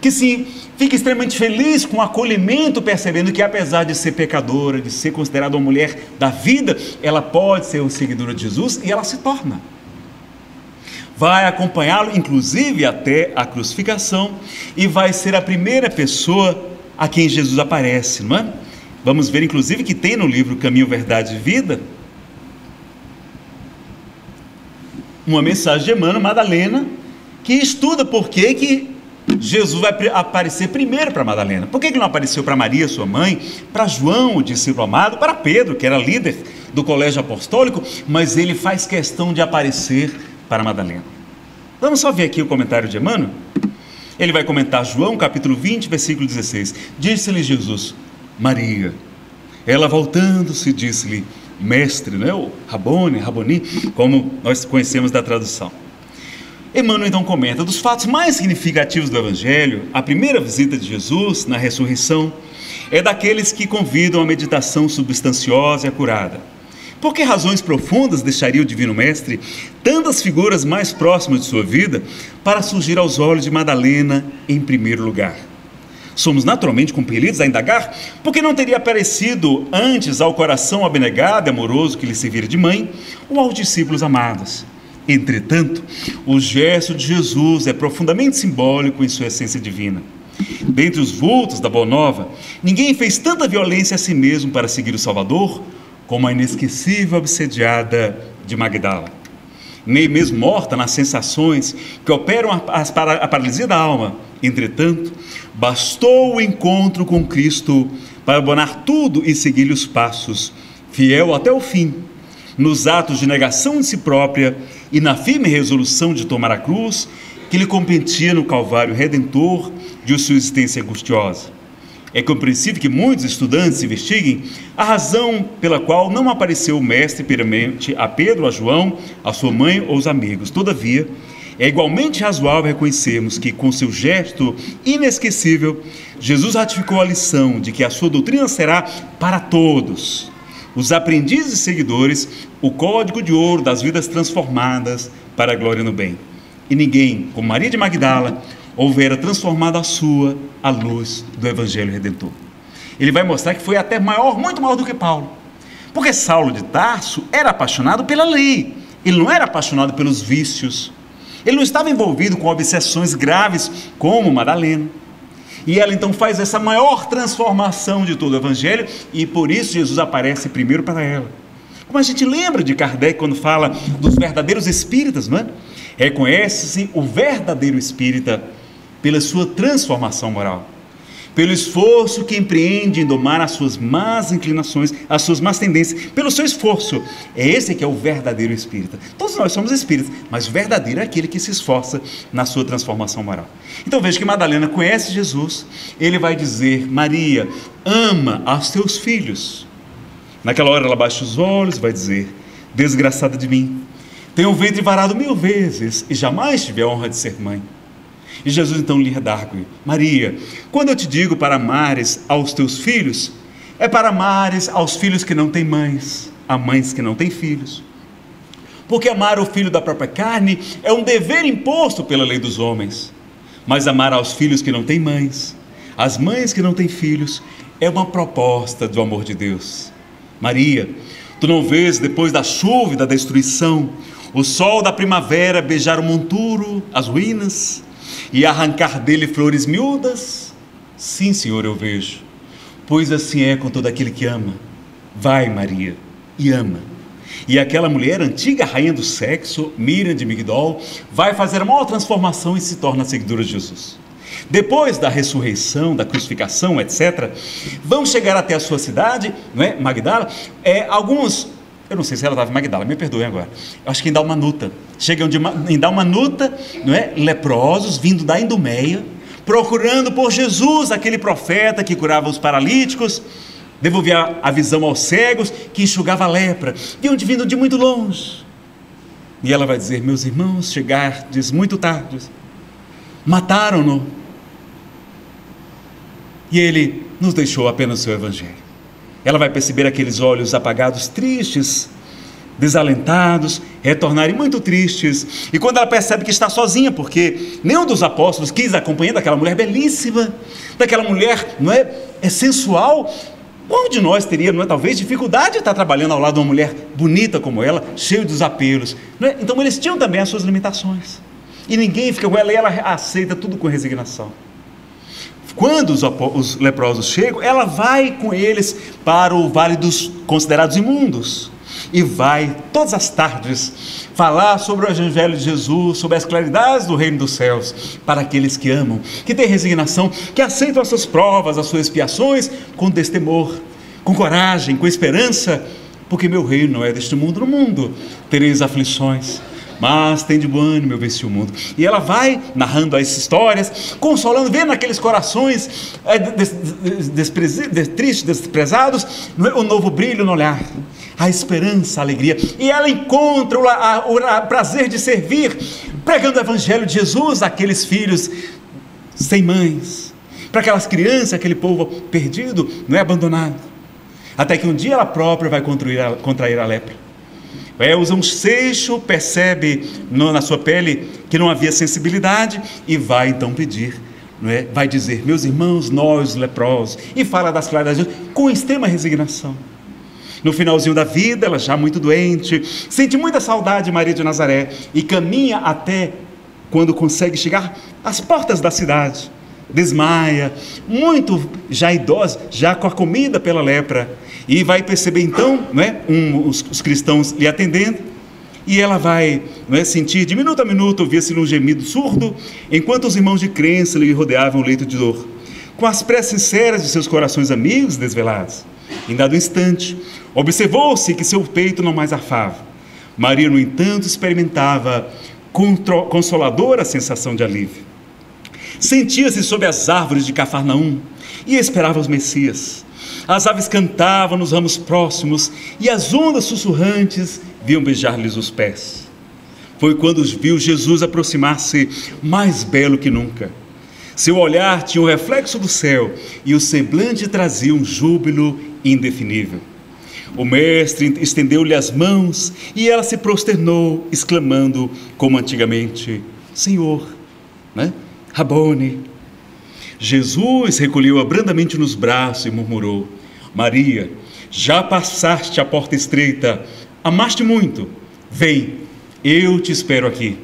que se fica extremamente feliz com o acolhimento, percebendo que apesar de ser pecadora, de ser considerada uma mulher da vida, ela pode ser uma seguidora de Jesus e ela se torna. Vai acompanhá-lo, inclusive, até a crucificação e vai ser a primeira pessoa a quem Jesus aparece, não é? Vamos ver, inclusive, que tem no livro Caminho, Verdade e Vida uma mensagem de Emmanuel Madalena que estuda por que, que Jesus vai aparecer primeiro para Madalena. Por que, que não apareceu para Maria, sua mãe, para João, o discípulo amado, para Pedro, que era líder do colégio apostólico, mas ele faz questão de aparecer para Madalena. Vamos só ver aqui o comentário de Emmanuel? Ele vai comentar João capítulo 20, versículo 16. Disse-lhe Jesus, Maria. Ela voltando-se, disse-lhe, mestre, né? o Rabone, Raboni, como nós conhecemos da tradução. Emmanuel então comenta: dos fatos mais significativos do Evangelho, a primeira visita de Jesus na ressurreição é daqueles que convidam a meditação substanciosa e acurada. Por que razões profundas deixaria o Divino Mestre tantas figuras mais próximas de sua vida para surgir aos olhos de Madalena em primeiro lugar? Somos naturalmente compelidos a indagar porque não teria aparecido antes ao coração abnegado e amoroso que lhe servira de mãe ou aos discípulos amados. Entretanto, o gesto de Jesus é profundamente simbólico em sua essência divina. Dentre os vultos da Boa Nova, ninguém fez tanta violência a si mesmo para seguir o Salvador como a inesquecível obsediada de Magdala. Nem mesmo morta nas sensações que operam a, paralisia da alma, entretanto, bastou o encontro com Cristo para abonar tudo e seguir-lhe os passos, fiel até o fim, nos atos de negação de si própria e na firme resolução de tomar a cruz que lhe competia no Calvário Redentor de sua existência angustiosa. É compreensível que muitos estudantes investiguem a razão pela qual não apareceu o Mestre perante a Pedro, a João, a sua mãe ou os amigos. Todavia, é igualmente razoável reconhecermos que, com seu gesto inesquecível, Jesus ratificou a lição de que a sua doutrina será para todos os aprendizes e seguidores, o código de ouro das vidas transformadas para a glória no bem. E ninguém, como Maria de Magdala, houvera transformado a sua a luz do Evangelho Redentor. Ele vai mostrar que foi até maior, muito maior do que Paulo. Porque Saulo de Tarso era apaixonado pela lei, ele não era apaixonado pelos vícios, ele não estava envolvido com obsessões graves como Madalena. E ela então faz essa maior transformação de todo o Evangelho, e por isso Jesus aparece primeiro para ela. Como a gente lembra de Kardec quando fala dos verdadeiros espíritas, não é? Reconhece-se o verdadeiro espírita pela sua transformação moral pelo esforço que empreende em domar as suas más inclinações, as suas más tendências, pelo seu esforço. É esse que é o verdadeiro espírita. Todos nós somos espíritas, mas o verdadeiro é aquele que se esforça na sua transformação moral. Então veja que Madalena conhece Jesus, ele vai dizer: Maria, ama aos teus filhos. Naquela hora ela baixa os olhos, vai dizer: Desgraçada de mim, tenho o ventre varado mil vezes e jamais tive a honra de ser mãe. E Jesus então lhe redargue: Maria, quando eu te digo para amares aos teus filhos, é para amares aos filhos que não têm mães, a mães que não têm filhos. Porque amar o filho da própria carne é um dever imposto pela lei dos homens. Mas amar aos filhos que não têm mães, as mães que não têm filhos, é uma proposta do amor de Deus. Maria, tu não vês depois da chuva e da destruição, o sol da primavera beijar o monturo, as ruínas? e arrancar dele flores miúdas? Sim, Senhor, eu vejo. Pois assim é com todo aquele que ama. Vai, Maria, e ama. E aquela mulher, antiga rainha do sexo, Miriam de Migdol, vai fazer a maior transformação e se torna seguidora de Jesus. Depois da ressurreição, da crucificação, etc., vão chegar até a sua cidade, não é? Magdala, é, alguns eu não sei se ela estava em Magdala, me perdoem agora. Eu acho que em Dalmanuta. Chegam de, em Dalmanuta, não é? leprosos, vindo da Indumeia, procurando por Jesus, aquele profeta que curava os paralíticos, devolvia a visão aos cegos, que enxugava a lepra. Vinham de vindo de muito longe. E ela vai dizer: Meus irmãos, chegardes muito tarde, mataram-no. E ele nos deixou apenas o seu evangelho ela vai perceber aqueles olhos apagados, tristes, desalentados, retornarem muito tristes. E quando ela percebe que está sozinha, porque nenhum dos apóstolos quis acompanhar daquela mulher belíssima, daquela mulher, não é, é sensual, qual de nós teria, não é, talvez, dificuldade de estar trabalhando ao lado de uma mulher bonita como ela, cheio de desapelos? É? Então eles tinham também as suas limitações. E ninguém fica com ela e ela aceita tudo com resignação. Quando os, os leprosos chegam, ela vai com eles para o vale dos considerados imundos e vai todas as tardes falar sobre o Evangelho de Jesus, sobre as claridades do reino dos céus, para aqueles que amam, que têm resignação, que aceitam as suas provas, as suas expiações com destemor, com coragem, com esperança, porque meu reino não é deste mundo, no mundo tereis aflições mas tem de bom ânimo, eu venci o mundo. E ela vai narrando as histórias, consolando, vendo aqueles corações é, des, des, des, tristes, desprezados, o novo brilho no olhar, a esperança, a alegria. E ela encontra o, a, o, a prazer de servir, pregando o evangelho de Jesus àqueles filhos sem mães, para aquelas crianças, aquele povo perdido, não é abandonado. Até que um dia ela própria vai contrair a, contrair a lepra. É, usa um seixo, percebe no, na sua pele que não havia sensibilidade e vai então pedir, não é? vai dizer, meus irmãos, nós leprosos, e fala das claridades com extrema resignação. No finalzinho da vida, ela já muito doente, sente muita saudade de Maria de Nazaré e caminha até quando consegue chegar às portas da cidade. Desmaia, muito já idosa, já com a comida pela lepra e vai perceber então né, um, os, os, cristãos lhe atendendo, e ela vai é, sentir de minuto a minuto, ouvir-se um gemido surdo, enquanto os irmãos de crença lhe rodeavam o leito de dor, com as preces sinceras de seus corações amigos desvelados. Em dado instante, observou-se que seu peito não mais arfava. Maria, no entanto, experimentava consoladora sensação de alívio. Sentia-se sob as árvores de Cafarnaum e esperava os Messias. As aves cantavam nos ramos próximos e as ondas sussurrantes vinham beijar-lhes os pés. Foi quando viu Jesus aproximar-se mais belo que nunca. Seu olhar tinha o reflexo do céu e o semblante trazia um júbilo indefinível. O mestre estendeu-lhe as mãos e ela se prosternou, exclamando, como antigamente: Senhor, né? Rabone. Jesus recolheu-a brandamente nos braços e murmurou: Maria, já passaste a porta estreita, amaste muito, vem, eu te espero aqui.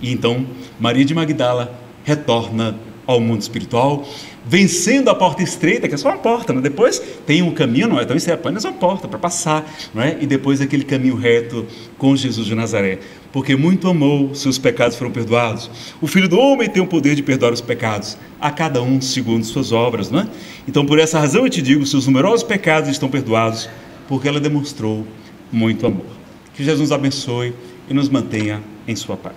E então Maria de Magdala retorna ao mundo espiritual, vencendo a porta estreita, que é só uma porta, né? depois tem um caminho, não é? Então isso é apenas uma porta para passar, não é? E depois aquele caminho reto com Jesus de Nazaré. Porque muito amou, seus pecados foram perdoados. O Filho do Homem tem o poder de perdoar os pecados, a cada um segundo suas obras, não é? Então por essa razão eu te digo, seus numerosos pecados estão perdoados, porque ela demonstrou muito amor. Que Jesus abençoe e nos mantenha em sua paz.